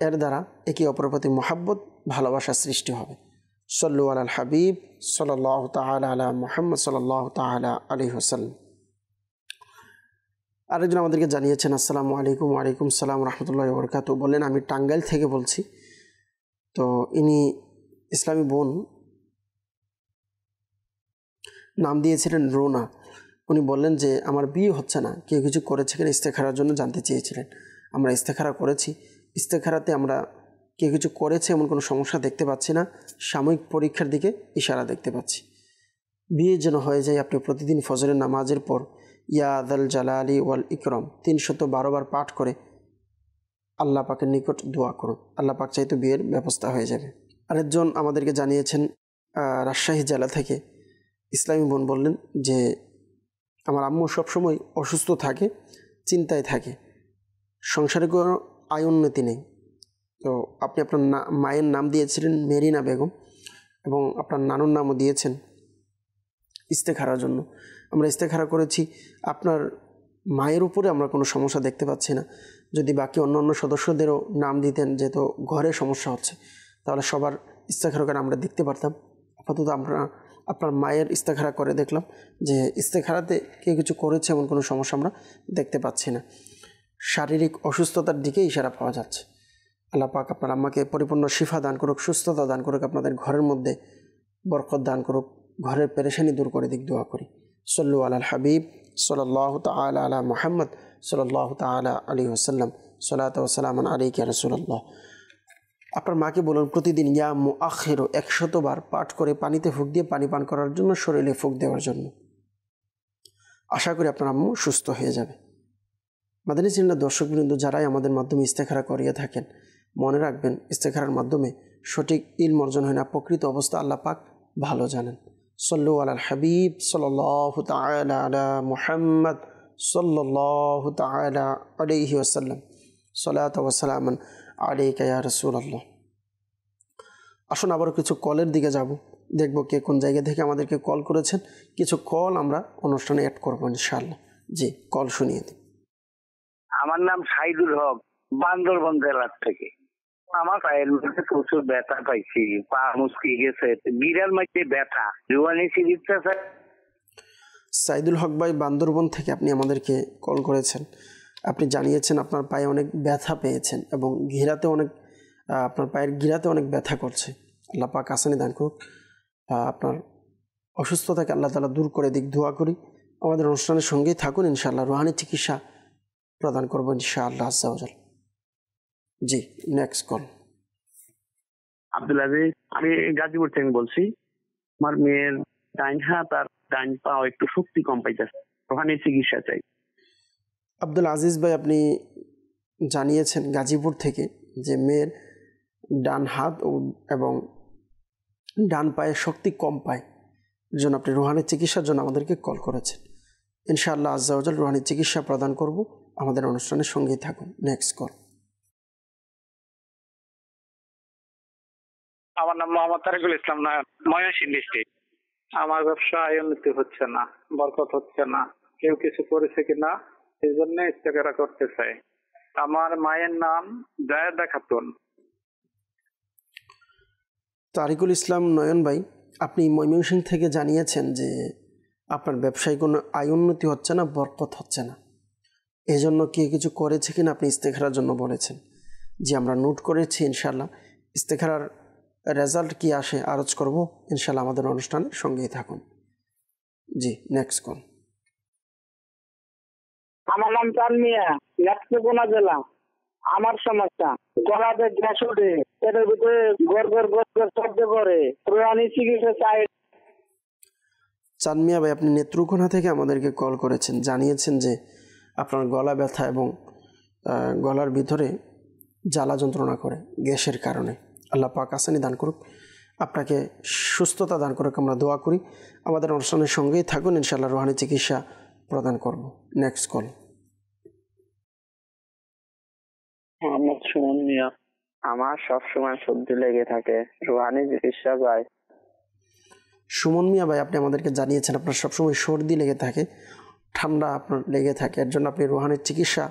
এর দ্বারা একে অপরের প্রতি মহাব্বত ভালোবাসার সৃষ্টি হবে। সল্লু আল হাবিব সাল্লাহ তালা আলা মোহাম্মদ সাল্লাহ তালা আলী হোসাল্লাম আরেকজন আমাদেরকে জানিয়েছেন, আসসালামু আলাইকুম, ওয়ালাইকুম সালাম, রহমতুল্লাহ বরকাত বললেন, আমি টাঙ্গাইল থেকে বলছি। তো ইনি ইসলামী বোন, নাম দিয়েছিলেন রোনা। উনি বললেন যে, আমার বিয়ে হচ্ছে না, কেউ কিছু করেছে কিনা ইস্তেখারার জন্য জানতে চেয়েছিলেন। আমরা ইস্তেখারা করেছি। ইস্তেখারাতে আমরা কেউ কিছু করেছে এমন কোনো সমস্যা দেখতে পাচ্ছি না। সাময়িক পরীক্ষার দিকে ইশারা দেখতে পাচ্ছি। বিয়ে যেন হয়ে যায়, আপনি প্রতিদিন ফজরের নামাজের পর ইয়া আদাল জালালি ওয়াল ইকরম। তিনশত বারোবার পাঠ করে আল্লাহ পাকের নিকট দোয়া করুন আল্লাহ পাক চাইতো বিয়ের ব্যবস্থা হয়ে যাবে। আরেকজন আমাদেরকে জানিয়েছেন রাজশাহী জেলা থেকে ইসলামী বোন বললেন যে, আমার আম্মু সবসময় অসুস্থ থাকে, চিন্তায় থাকে। সংসারে কোনো আয় উন্নতি নেই। তো আপনি আপনার না, মায়ের নাম দিয়েছিলেন মেরিনা বেগম এবং আপনার নানুর নামও দিয়েছেন ইস্তেখারার জন্য। আমরা ইস্তেখারা করেছি, আপনার মায়ের উপরে আমরা কোনো সমস্যা দেখতে পাচ্ছি না। যদি বাকি অন্য অন্য সদস্যদেরও নাম দিতেন যেহেতু ঘরে সমস্যা হচ্ছে, তাহলে সবার ইস্তেখারাকে আমরা দেখতে পারতাম। আপাতত আমরা আপনার মায়ের ইস্তেখারা করে দেখলাম যে ইস্তেখারাতে কেউ কিছু করেছে এমন কোনো সমস্যা আমরা দেখতে পাচ্ছি না। শারীরিক অসুস্থতার দিকে ইশারা পাওয়া যাচ্ছে। আল্লাহ পাক আপনার আম্মাকে পরিপূর্ণ শিফা দান করুক, সুস্থতা দান করুক, আপনাদের ঘরের মধ্যে বরকত দান করুক, ঘরের পেরেশানি দূর করে দিক, দোয়া করি। সল্লু আল হাবিব সাল্লাহ তালা আলা মোহাম্মদ সাল্লাহ তালা আলী ওসাল্লাম সাল্লাত ওসালাম আলী কে রসুল্লাহ আপনার মাকে বলুন, প্রতিদিন ইয়া মু আখেরও একশতবার পাঠ করে পানিতে ফুক দিয়ে পানি পান করার জন্য, শরীরে ফুক দেওয়ার জন্য। আশা করি আপনার আম্মু সুস্থ হয়ে যাবে। মাদানী সিনেমার দর্শকবৃন্দ যারাই আমাদের মাধ্যমে ইস্তেখারা করিয়ে থাকেন, মনে রাখবেন, ইস্তেখারার মাধ্যমে সঠিক ইলম অর্জন হয় না, প্রকৃত অবস্থা আল্লাহ পাক ভালো জানেন। সল্লু আল হাবিব সাল্লাহ তালা আলা মুহাম্মদ সাল্লাহ তালা আলহি ওসাল্লাম সালাত ওসালামান আলাইকা ইয়া রসুল্লাহ আসুন আবার কিছু কলের দিকে যাব। দেখব কে কোন জায়গা থেকে আমাদেরকে কল করেছেন। কিছু কল আমরা অনুষ্ঠানে অ্যাড করব ইনশাআল্লাহ। জি, কল শুনিয়ে দিই। আমার নাম সাইদুল হক, বান্দরবন জেলার থেকে। আমার পায়ের মধ্যে প্রচুর ব্যথা পাইছি, পা মুসকি গেছে, বিড়াল ব্যথা চিকিৎসা স্যার। সাইদুল হক ভাই, বান্দরবন থেকে আপনি আমাদেরকে কল করেছেন। আপনি জানিয়েছেন আপনার পায়ে অনেক ব্যথা পেয়েছেন এবং ঘিরাতে অনেক আপনার পায়ের গিরাতে অনেক ব্যথা করছে। আল্লাহ পাক আসানি দান করুক। আপনার অসুস্থতাকে আল্লাহ তালা দূর করে দিক, দোয়া করি। আমাদের অনুষ্ঠানের সঙ্গেই থাকুন, ইনশাআল্লাহ রুহানি চিকিৎসা প্রদান করব ইনশাআল্লাহ আজ্জাওয়াজাল জি নেক্সট কল আব্দুল আজিজ আমি গাজীপুর থেকে বলছি। আমার মেয়ের ডাইন হাত আর ডাইন পা একটু শক্তি কম পাইতেছে। ওখানে চিকিৎসা চাই। আব্দুল আজিজ ভাই আপনি জানিয়েছেন গাজীপুর থেকে যে মেয়ের ডান হাত এবং ডান পায়ে শক্তি কম পায়। এর জন্য আপনি রুহানি চিকিৎসার জন্য আমাদেরকে কল করেছেন। ইনশাআল্লাহ আজ্জাউজাল রুহানি চিকিৎসা প্রদান করব। আমাদের অনুষ্ঠানের সঙ্গেই থাকুন। নেক্সট কল আমার নাম মোহাম্মদ তারেকুল ইসলাম নায়ক, ময়মনসিংহ ডিস্ট্রিক্ট। আমার ব্যবসায় উন্নতি হচ্ছে না, বরকত হচ্ছে না। কেউ কিছু করেছে কিনা, সেই জন্য ইস্তেকারা করতে চাই। আমার মায়ের নাম জায়দা খাতুন। তারিকুল ইসলাম নয়ন ভাই, আপনি ময়মনসিংহ থেকে জানিয়েছেন যে আপনার ব্যবসায় কোনো আয় উন্নতি হচ্ছে না, বরকত হচ্ছে না। এজন্য জন্য কে কিছু করেছে কিনা আপনি ইস্তেখারার জন্য বলেছেন। যে আমরা নোট করেছি ইনশাল্লাহ ইস্তেখারার রেজাল্ট কি আসে আরজ করব? ইনশাল্লাহ আমাদের অনুষ্ঠানের সঙ্গেই থাকুন। জি নেক্সট কল আমার নাম চানমিয়া নেত্রকোনা জেলা আমার সমস্যা গলাতে গ্যাস ওঠে পেটের ভিতরে গড় গড় গড় গড় শব্দ করে পুরানি চিকিৎসা চাই। চানমিয়া ভাই আপনি নেত্রকোনা থেকে আমাদেরকে কল করেছেন জানিয়েছেন যে আপনার গলা ব্যথা এবং গলার ভিতরে জ্বালা যন্ত্রণা করে গ্যাসের কারণে। আল্লাহ পাক আসানি দান করুক। আপনাকে সুস্থতা দান করুক আমরা দোয়া করি। আমাদের অনুষ্ঠানের সঙ্গেই থাকুন ইনশাআল্লাহ রোহানি চিকিৎসা প্রদান করব। নেক্সট কল মোহাম্মদ সুমন মিয়া আমার সবসময় সর্দি লেগে থাকে রুহানি চিকিৎসা যায় সুমন মিয়া ভাই আপনি আমাদেরকে জানিয়েছেন আপনার সবসময় সর্দি লেগে থাকে ঠান্ডা আপনার লেগে থাকে এর জন্য আপনি রোহানের চিকিৎসা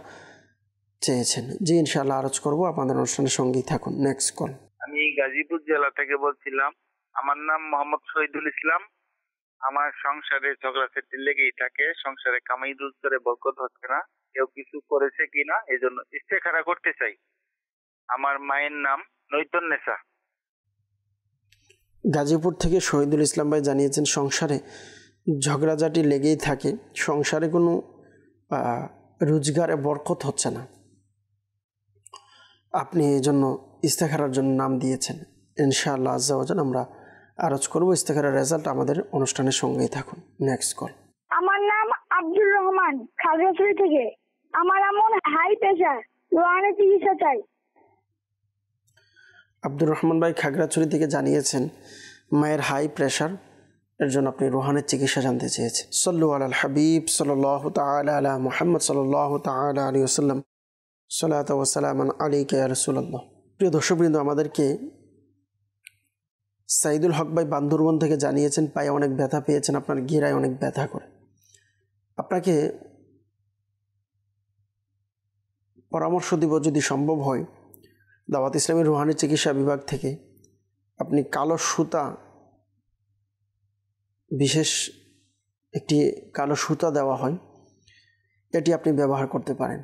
চেয়েছেন। জি ইনশাআল্লাহ আরজ করব আপনাদের অনুষ্ঠানের সঙ্গেই থাকুন। নেক্সট কল আমি গাজীপুর জেলা থেকে বলছিলাম, আমার নাম মোহাম্মদ শহীদুল ইসলাম। আমার সংসারে ঝগড়া সেটি লেগেই থাকে, সংসারে কামাই রোজগারে বরকত হচ্ছে না। কেউ কিছু করেছে কিনা এই জন্য ইস্তেখারা করতে চাই। আমার মায়ের নাম নৈতন্যেসা গাজীপুর থেকে শহীদুল ইসলাম ভাই জানিয়েছেন, সংসারে ঝগড়াঝাটি লেগেই থাকে। সংসারে কোনো রোজগারে বরকত হচ্ছে না। আপনি এই জন্য ইস্তেখারার জন্য নাম দিয়েছেন। ইনশাআল্লাহ আজ্জাওয়াজান আমরা আরজ করব। ইস্তেখারার রেজাল্ট আমাদের অনুষ্ঠানের সঙ্গেই থাকুন। নেক্সট কল আমার নাম আব্দুর রহমান খাগড়াছড়ি থেকে। আমার এমন হাই প্রেশার রোহানি চিকিৎসা চাই। আব্দুর রহমান ভাই খাগড়াছড়ি থেকে জানিয়েছেন মায়ের হাই প্রেশার এর জন্য আপনি রোহানের চিকিৎসা জানতে চেয়েছেন। সল্লু আল হাবিব সাল্লাহ তালা আলা মোহাম্মদ সাল্লাহ তালা আলী ওসাল্লাম সাল্লাত ওসালাম আলী কে রসুল্লাহ প্রিয় দর্শকবৃন্দ, আমাদেরকে সাইদুল হক ভাই বান্দরবন থেকে জানিয়েছেন, পায়ে অনেক ব্যথা পেয়েছেন, আপনার গিরায় অনেক ব্যথা করে। আপনাকে পরামর্শ দিব যদি সম্ভব হয়, দাওয়াত ইসলামী রুহানি চিকিৎসা বিভাগ থেকে আপনি কালো সুতা, বিশেষ একটি কালো সুতা দেওয়া হয়, এটি আপনি ব্যবহার করতে পারেন।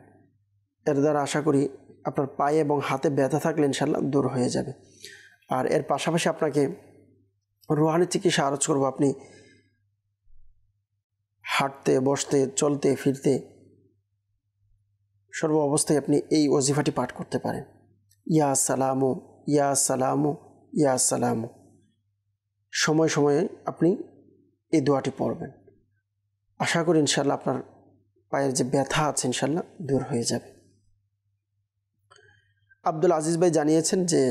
এর দ্বারা আশা করি আপনার পায়ে এবং হাতে ব্যথা থাকলে ইনশাল্লাহ দূর হয়ে যাবে। আর এর পাশাপাশি আপনাকে রুহানি চিকিৎসা আরজ করব আপনি। হাঁটতে, বসতে, চলতে, ফিরতে সর্ব অবস্থায় আপনি এই ওজিফাটি পাঠ করতে পারেন। ইয়া সালামু ইয়া সালামু ইয়া সালামু। সময় সময়ে আপনি এই দোয়াটি পড়বেন। আশা করি ইনশাল্লাহ আপনার পায়ের যে ব্যথা আছে ইনশাল্লাহ দূর হয়ে যাবে। আব্দুল আজিজ ভাই জানিয়েছেন যে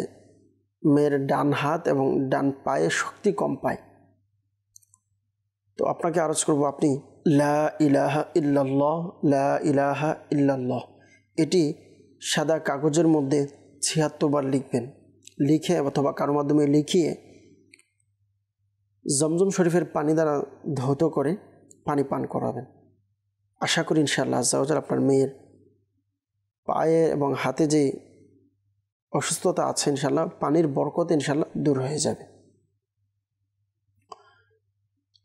মেয়ের ডান হাত এবং ডান পায়ে শক্তি কম পায়। তো আপনাকে আরজ করব আপনি, লা ইলাহা ইল্লাল্লাহ, লা ইলাহা এটি সাদা কাগজের মধ্যে ছিয়াত্তর বার লিখবেন। লিখে অথবা কারও মাধ্যমে লিখিয়ে জমজম শরীফের পানি দ্বারা ধৌত করে পানি পান করাবেন। আশা করি ইনশাআল্লাহ আজাল আপনার মেয়ের পায়ে এবং হাতে যে অসুস্থতা আছে ইনশাল্লাহ পানির বরকত ইনশাল্লাহ দূর হয়ে যাবে।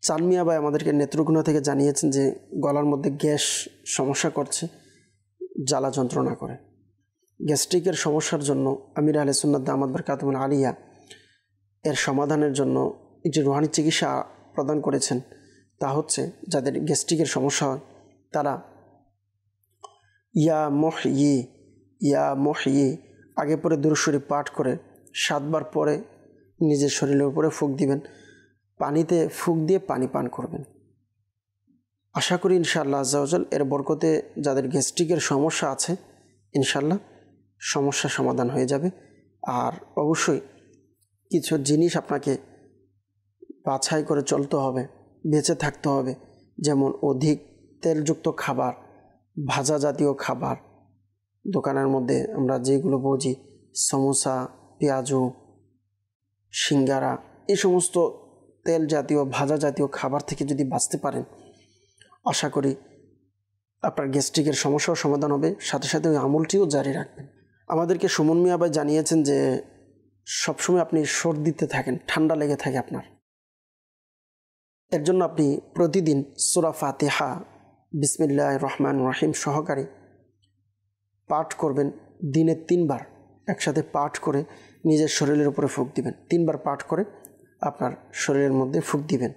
চানমিয়া ভাই আমাদেরকে নেত্রকোনা থেকে জানিয়েছেন যে গলার মধ্যে গ্যাস সমস্যা করছে, জ্বালা যন্ত্রণা করে। গ্যাস্ট্রিকের সমস্যার জন্য আমির আলহ সুন্নাদ দামাদ বরকাতমুল আলিয়া এর সমাধানের জন্য একটি রুহানি চিকিৎসা প্রদান করেছেন। তা হচ্ছে, যাদের গ্যাস্ট্রিকের সমস্যা হয়, তারা ইয়া মহ ইয়া মহ আগে পরে দুরুশ্বরী পাঠ করে সাতবার পরে নিজের শরীরের উপরে ফুক দিবেন, পানিতে ফুক দিয়ে পানি পান করবেন। আশা করি ইনশাআল্লাহ আজ্জাউজাল এর বরকতে যাদের গ্যাস্ট্রিকের সমস্যা আছে ইনশাল্লাহ সমস্যা সমাধান হয়ে যাবে। আর অবশ্যই কিছু জিনিস আপনাকে বাছাই করে চলতে হবে, বেঁচে থাকতে হবে। যেমন অধিক তেলযুক্ত খাবার, ভাজা জাতীয় খাবার দোকানের মধ্যে আমরা যেগুলো বুঝি, সমোসা, পেঁয়াজু, সিঙ্গারা এই সমস্ত তেল জাতীয়, ভাজা জাতীয় খাবার থেকে যদি বাঁচতে পারেন, আশা করি আপনার গ্যাস্ট্রিকের সমস্যাও সমাধান হবে। সাথে সাথে ওই আমলটিও জারি রাখবেন। আমাদেরকে সুমন মিয়া ভাই জানিয়েছেন যে, সবসময় আপনি সর্দিতে থাকেন, ঠান্ডা লেগে থাকে আপনার। এর জন্য আপনি প্রতিদিন সুরা ফাতেহা বিসমিল্লাহ রহমান রহিম সহকারে পাঠ করবেন দিনে তিনবার। একসাথে পাঠ করে নিজের শরীরের উপরে ফুক দিবেন। তিনবার পাঠ করে আপনার শরীরের মধ্যে ফুক দিবেন।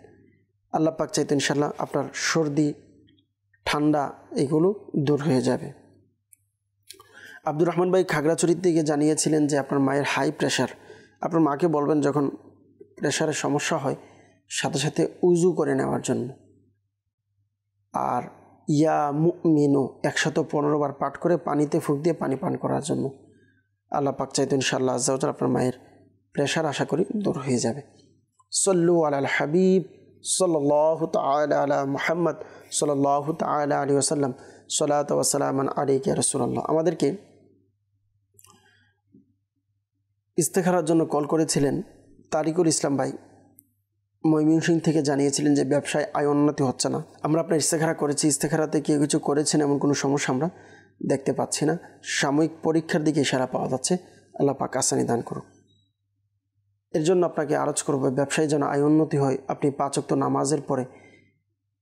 আল্লাহ পাক চাইতো ইনশাল্লাহ আপনার সর্দি, ঠান্ডা এগুলো দূর হয়ে যাবে। আব্দুর রহমান ভাই খাগড়াছড়ির থেকে জানিয়েছিলেন যে আপনার মায়ের হাই প্রেশার। আপনার মাকে বলবেন যখন প্রেশারের সমস্যা হয়, সাথে সাথে উজু করে নেওয়ার জন্য। আর ইয়া মিনু একশত পনেরো বার পাঠ করে পানিতে ফুক দিয়ে পানি পান করার জন্য। আল্লাহ পাক চাইতো ইনশাআল্লাহ আজ্জাউজাল আপনার মায়ের প্রেশার আশা করি দূর হয়ে যাবে। সল্লু আল হাবিব সাল্লাহ আলা মোহাম্মদ সাল্লাহ তালা আলী ওসাল্লাম সাল্লাত ওসালামান আলিকে রসুল্লাহ আমাদেরকে ইস্তেখারার জন্য কল করেছিলেন তারিকুল ইসলাম ভাই। ময়মনসিং থেকে জানিয়েছিলেন যে ব্যবসায় আয় উন্নতি হচ্ছে না। আমরা আপনার ইস্তেখারা করেছি, ইস্তেখারাতে কেউ কিছু করেছেন এমন কোনো সমস্যা আমরা দেখতে পাচ্ছি না। সাময়িক পরীক্ষার দিকে ইশারা পাওয়া যাচ্ছে। আল্লাহ পাক আসানি দান করুন এর জন্য আপনাকে আরজ করব, ব্যবসায় যেন আয় উন্নতি হয়, আপনি পাঁচক্ত নামাজের পরে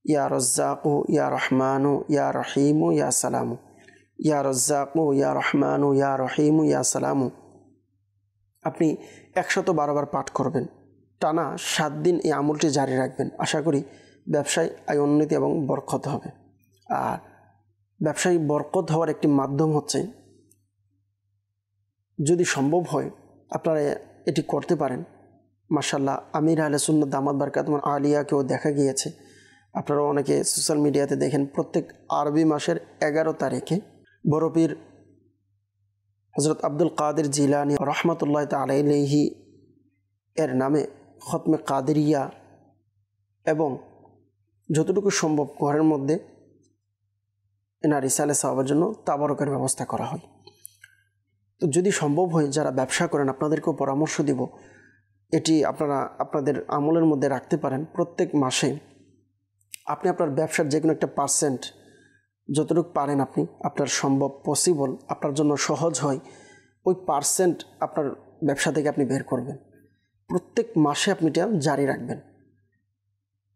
ইয়া রজ্জাকু, ইয়া রহমানু, ইয়া রহিমু, ইয়া সালামু। ইয়া রজ্জাকু, ইয়া রহমানু, ইয়া রহিমু, ইয়া সালামু। আপনি একশত বারোবার পাঠ করবেন। টানা সাত দিন এই আমলটি জারি রাখবেন। আশা করি ব্যবসায় আয়, উন্নতি এবং বরকত হবে। আর ব্যবসায়ী বরকত হওয়ার একটি মাধ্যম হচ্ছে, যদি সম্ভব হয় আপনারা এটি করতে পারেন। মার্শাল্লাহ আমির আহলে সুন্নত দামাদ বারকাতমান আলিয়াকেও দেখা গিয়েছে। আপনারা অনেকে সোশ্যাল মিডিয়াতে দেখেন, প্রত্যেক আরবি মাসের এগারো তারিখে বরফির হজরত আব্দুল কাদের জিলানি রহমতুল্লাহ তালাইহি এর নামে খতমে কাদেরিয়া এবং যতটুকু সম্ভব ঘরের মধ্যে এনার ইসালে সাহাবের জন্য তাবারকের ব্যবস্থা করা হয়। তো যদি সম্ভব হয় যারা ব্যবসা করেন, আপনাদেরকেও পরামর্শ দিব। এটি আপনারা, আপনাদের আমলের মধ্যে রাখতে পারেন প্রত্যেক মাসে। আপনি আপনার ব্যবসার যে কোনো একটা পার্সেন্ট যতটুকু পারেন আপনি, আপনার সম্ভব পসিবল আপনার জন্য সহজ হয়, ওই পার্সেন্ট আপনার ব্যবসা থেকে আপনি বের করবেন। প্রত্যেক মাসে আপনি এটা জারি রাখবেন।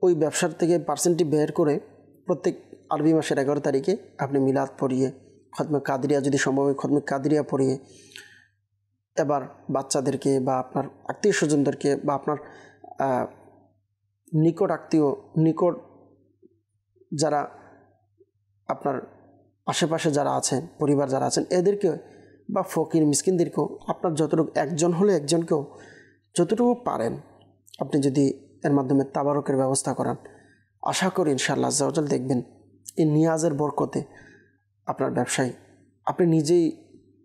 ওই ব্যবসার থেকে পার্সেন্টটি বের করে প্রত্যেক আরবি মাসের এগারো তারিখে আপনি মিলাদ পড়িয়ে, খতমে কাদরিয়া যদি সম্ভব হয় খতমে কাদরিয়া পড়িয়ে, এবার বাচ্চাদেরকে বা আপনার আত্মীয় স্বজনদেরকে বা আপনার নিকট আত্মীয়, নিকট যারা আপনার আশেপাশে যারা আছেন, পরিবার যারা আছেন, এদেরকে বা ফকির, মিসকিনদেরকেও, আপনার যতটুকু একজন হলে একজনকেও যতটুকু পারেন, আপনি যদি এর মাধ্যমে তাবারকের ব্যবস্থা করান, আশা করি ইনশাআল্লাহ আজ্জাউজাল দেখবেন। এই নিয়াজের বরকতে আপনার ব্যবসায় আপনি নিজেই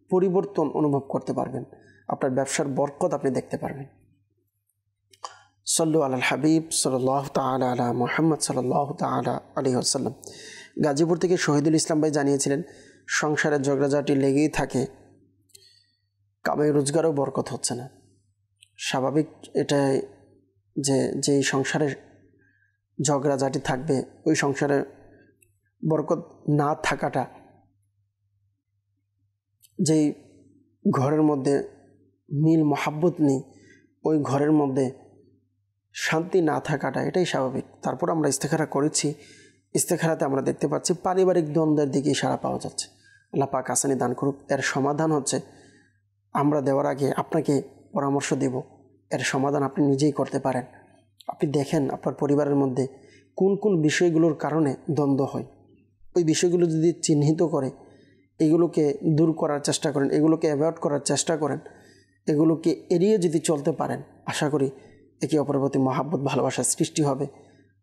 পরিবর্তন অনুভব করতে পারবেন, আপনার ব্যবসার বরকত আপনি দেখতে পারবেন। সল্লু আল হাবিব সাল্লাহ তালা আলা মোহাম্মদ সাল্লাহ তালা আলী আসাল্লাম গাজীপুর থেকে শহীদুল ইসলাম ভাই জানিয়েছিলেন, সংসারের ঝগড়াঝাটি লেগেই থাকে, কামাই রোজগারও বরকত হচ্ছে না। স্বাভাবিক এটাই যে যেই সংসারের ঝগড়াঝাটি থাকবে, ওই সংসারে বরকত না থাকাটা, যেই ঘরের মধ্যে মিল মহাব্বত নেই, ওই ঘরের মধ্যে শান্তি না থাকাটা এটাই স্বাভাবিক। তারপর আমরা ইস্তেখারা করেছি, ইস্তেখারাতে আমরা দেখতে পাচ্ছি পারিবারিক দ্বন্দ্বের দিকে ইশারা পাওয়া যাচ্ছে। আল্লাহ পাক আসানি দান করুক। এর সমাধান হচ্ছে, আমরা দেওয়ার আগে আপনাকে পরামর্শ দেব। এর সমাধান আপনি নিজেই করতে পারেন। আপনি দেখেন আপনার পরিবারের মধ্যে কোন কোন বিষয়গুলোর কারণে দ্বন্দ্ব হয়। ওই বিষয়গুলো যদি চিহ্নিত করে, এগুলোকে দূর করার চেষ্টা করেন, এগুলোকে অ্যাভয়েড করার চেষ্টা করেন, এগুলোকে এড়িয়ে যদি চলতে পারেন, আশা করি একে অপরের প্রতি মহাব্বত, ভালোবাসার সৃষ্টি হবে।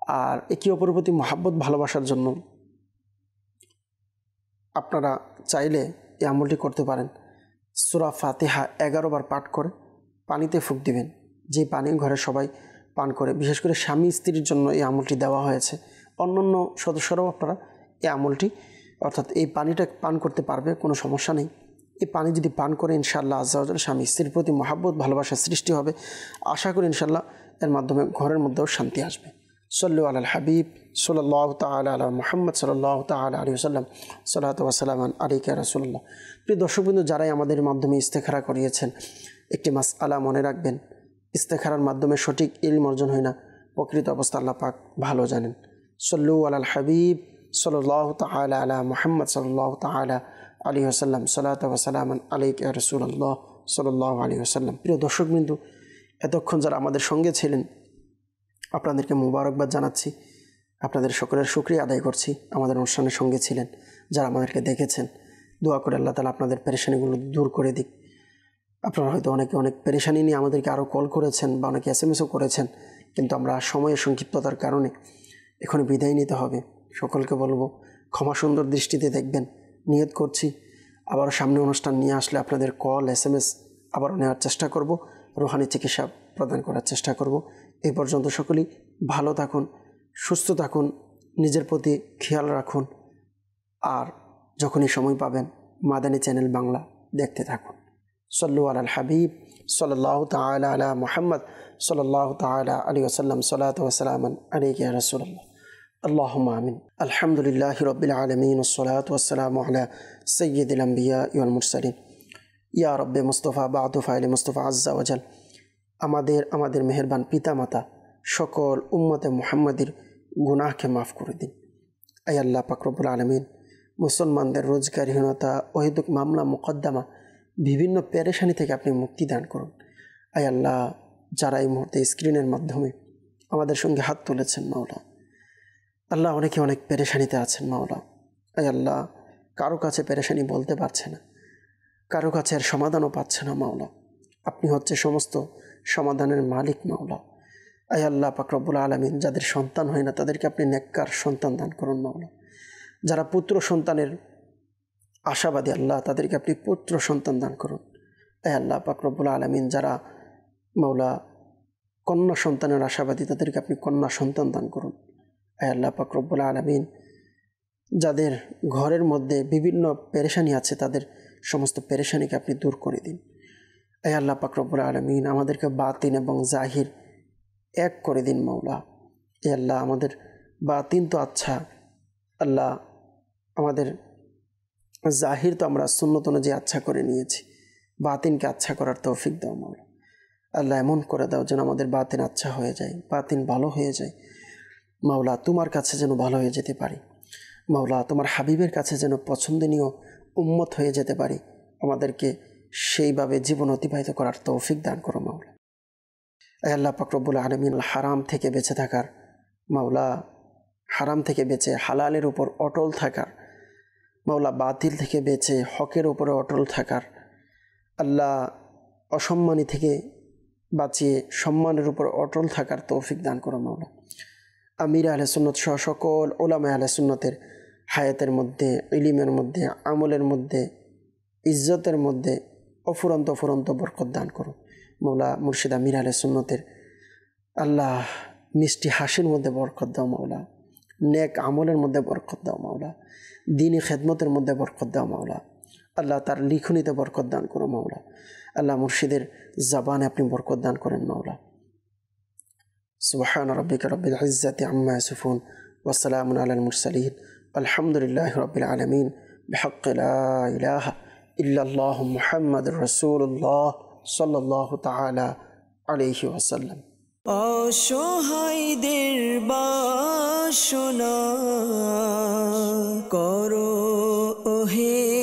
আর একে অপরের প্রতি মহাব্বত, ভালোবাসার জন্য আপনারা চাইলে এই আমলটি করতে পারেন। সুরা ফাতেহা এগারো বার পাঠ করে পানিতে ফুক দিবেন। যে পানি ঘরে সবাই পান করে। বিশেষ করে স্বামী স্ত্রীর জন্য এই আমলটি দেওয়া হয়েছে। অন্যান্য সদস্যরাও আপনারা এই আমলটি, অর্থাৎ এই পানিটা পান করতে পারবে, কোনো সমস্যা নেই। এই পানি যদি পান করে ইনশাল্লাহ আজ্জাউজাল স্বামী স্ত্রীর প্রতি মহাব্বত, ভালোবাসার সৃষ্টি হবে। আশা করি ইনশাল্লাহ এর মাধ্যমে ঘরের মধ্যেও শান্তি আসবে। সল্লু আল হাবিব সাল্লাহ তাল আলা মোহাম্মদ সাল্লাহ তাল আলী সাল্লাম সাল্লাহ ওয়াসালাম আলিকা রসুল্লাহ প্রিয় দর্শকবৃন্দ, যারাই আমাদের মাধ্যমে ইস্তেখারা করিয়েছেন একটি মাস আলা মনে রাখবেন। ইস্তেখারার মাধ্যমে সঠিক ইলম অর্জন হয় না। প্রকৃত অবস্থা আল্লাহ পাক ভালো জানেন। সল্লু আলাল হাবিব সাল্লাহ তাল আলা মোহাম্মদ সাল্লাহ তালা আলী আসাল্লাম সাল্লাহ ওয়াসালাম আলিক রসুল্লাহ সাল্লাহ আলী আসাল্লাম প্রিয় দর্শক দর্শকবিন্দু এতক্ষণ যারা আমাদের সঙ্গে ছিলেন, আপনাদেরকে মুবারকবাদ জানাচ্ছি। আপনাদের সকলের সুক্রিয়া আদায় করছি। আমাদের অনুষ্ঠানের সঙ্গে ছিলেন, যারা আমাদেরকে দেখেছেন, দোয়া করে আল্লাহ তালা আপনাদের পেরেশানিগুলো দূর করে দিক। আপনারা হয়তো অনেকে অনেক পেরেশানি নিয়ে আমাদেরকে আরও কল করেছেন বা অনেকে এস এম এসও করেছেন, কিন্তু আমরা সময়ের সংক্ষিপ্ততার কারণে এখন বিদায় নিতে হবে। সকলকে বলব, ক্ষমা সুন্দর দৃষ্টিতে দেখবেন, নিয়ত করছি। আবার সামনে অনুষ্ঠান নিয়ে আসলে আপনাদের কল এস এম এস আবারও নেওয়ার চেষ্টা করব, রোহানি চিকিৎসা প্রদান করার চেষ্টা করব। এই পর্যন্ত সকলেই ভালো থাকুন, সুস্থ থাকুন, নিজের প্রতি খেয়াল রাখুন, আর যখনই সময় পাবেন, মাদানী চ্যানেল বাংলা দেখতে থাকুন। সল্লু আল হাবিব সাল্লাহ তালা আলা মোহাম্মদ সাল্লাহ তালা আলী ওসাল্লাম সাল্লাত ওসালামন আলী কে রসুল্লাহ আল্লাহম আমিন। আলহামদুলিল্লাহ রবিল আলমিন সালাত ওসালাম আলা সৈয়দুল আম্বিয়া ইয়াল মুরসালিন। ইয়া রব্বে মুস্তফা বা আতুফা আলী মুস্তফা আজ্জা ওজাল আমাদের আমাদের মেহরবান পিতামাতা, সকল উম্মতে মুহাম্মাদের গুনাহকে মাফ করে দিন। আয় আল্লাহ পাকরবুল আলমিন, মুসলমানদের রোজগারহীনতা, অহেতুক মামলা মোকদ্দমা বিভিন্ন পেরেশানি থেকে আপনি মুক্তি দান করুন। আই আল্লাহ, যারা এই মুহূর্তে স্ক্রিনের মাধ্যমে আমাদের সঙ্গে হাত তুলেছেন মাওলা। আল্লাহ অনেকে অনেক পেরেশানিতে আছেন মাওলা। আই আল্লাহ, কারও কাছে পেরেশানি বলতে পারছে না। কারও কাছে আর সমাধানও পাচ্ছে না মাওলা। আপনি হচ্ছে সমস্ত সমাধানের মালিক মাওলা। আই আল্লাহ পাকরবুল আলমিন, যাদের সন্তান হয় না, তাদেরকে আপনি নেককার সন্তান দান করুন মাওলা। যারা পুত্র সন্তানের আশাবাদী আল্লাহ তাদেরকে আপনি পুত্র সন্তান দান করুন। আই আল্লাহ পাকরবুল আলমিন যারা মাওলা কন্যা সন্তানের আশাবাদী তাদেরকে আপনি কন্যা সন্তান দান করুন। আয় আল্লাহ পাকরবুল আলমিন যাদের ঘরের মধ্যে বিভিন্ন পেরেশানি আছে তাদের সমস্ত পেরেশানিকে আপনি দূর করে দিন। আয় আল্লাহ পাকরবুল আলমিন আমাদেরকে বাতিন এবং জাহির এক করে দিন মৌলা এ আল্লাহ আমাদের বাতিন তো আচ্ছা আল্লাহ আমাদের জাহির তো আমরা সুন্নত অনুযায়ী আচ্ছা করে নিয়েছি। বাতিনকে আচ্ছা করার তৌফিক দাও মৌলা আল্লাহ এমন করে দাও যেন আমাদের বাতিন আচ্ছা হয়ে যায়, বাতিন ভালো হয়ে যায়। মাওলা, তোমার কাছে যেন ভালো হয়ে যেতে পারি। মাওলা, তোমার হাবিবের কাছে যেন পছন্দনীয় উম্মত হয়ে যেতে পারি। আমাদেরকে সেইভাবে জীবন অতিবাহিত করার তৌফিক দান করো মাওলা। আল্লাহ পাকরবুল আলমিন হারাম থেকে বেঁচে থাকার, মাওলা, হারাম থেকে বেঁচে হালালের উপর অটল থাকার মাওলা বাতিল থেকে বেঁচে হকের উপরে অটল থাকার। আল্লাহ অসম্মানী থেকে বাঁচিয়ে সম্মানের উপর অটল থাকার তৌফিক দান করো মাওলা। আমির আহলে সুন্নত সহ সকল ওলামা আহলে সুন্নতের হায়াতের মধ্যে, ইলিমের মধ্যে, আমলের মধ্যে, ইজ্জতের মধ্যে অফুরন্ত অফুরন্ত বরকত দান করো। মৌলা মুর্শিদ আমির আহলে সুন্নতের আল্লাহ মিষ্টি হাসির মধ্যে বরকত দাও মাওলা। নেক আমলের মধ্যে বরকত দাও মাওলা। দিনী খেদমতের মধ্যে বরকত দাও মাওলা আল্লাহ তার লিখনিতে বরকত দান করো মাওলা আল্লাহ মুর্শিদের জবানে আপনি বরকত দান করেন মাওলা سبحان ربك رب العزة عما يصفون وسلام على المرسلين الحمد لله رب العالمين بحق لا إله ইল্লাল্লাহ মুহাম্মদ রসুল্লাহ সাল্লাহ তালা আলহি ওসাল্লাম অসহায়দের বাসনা করো ওহে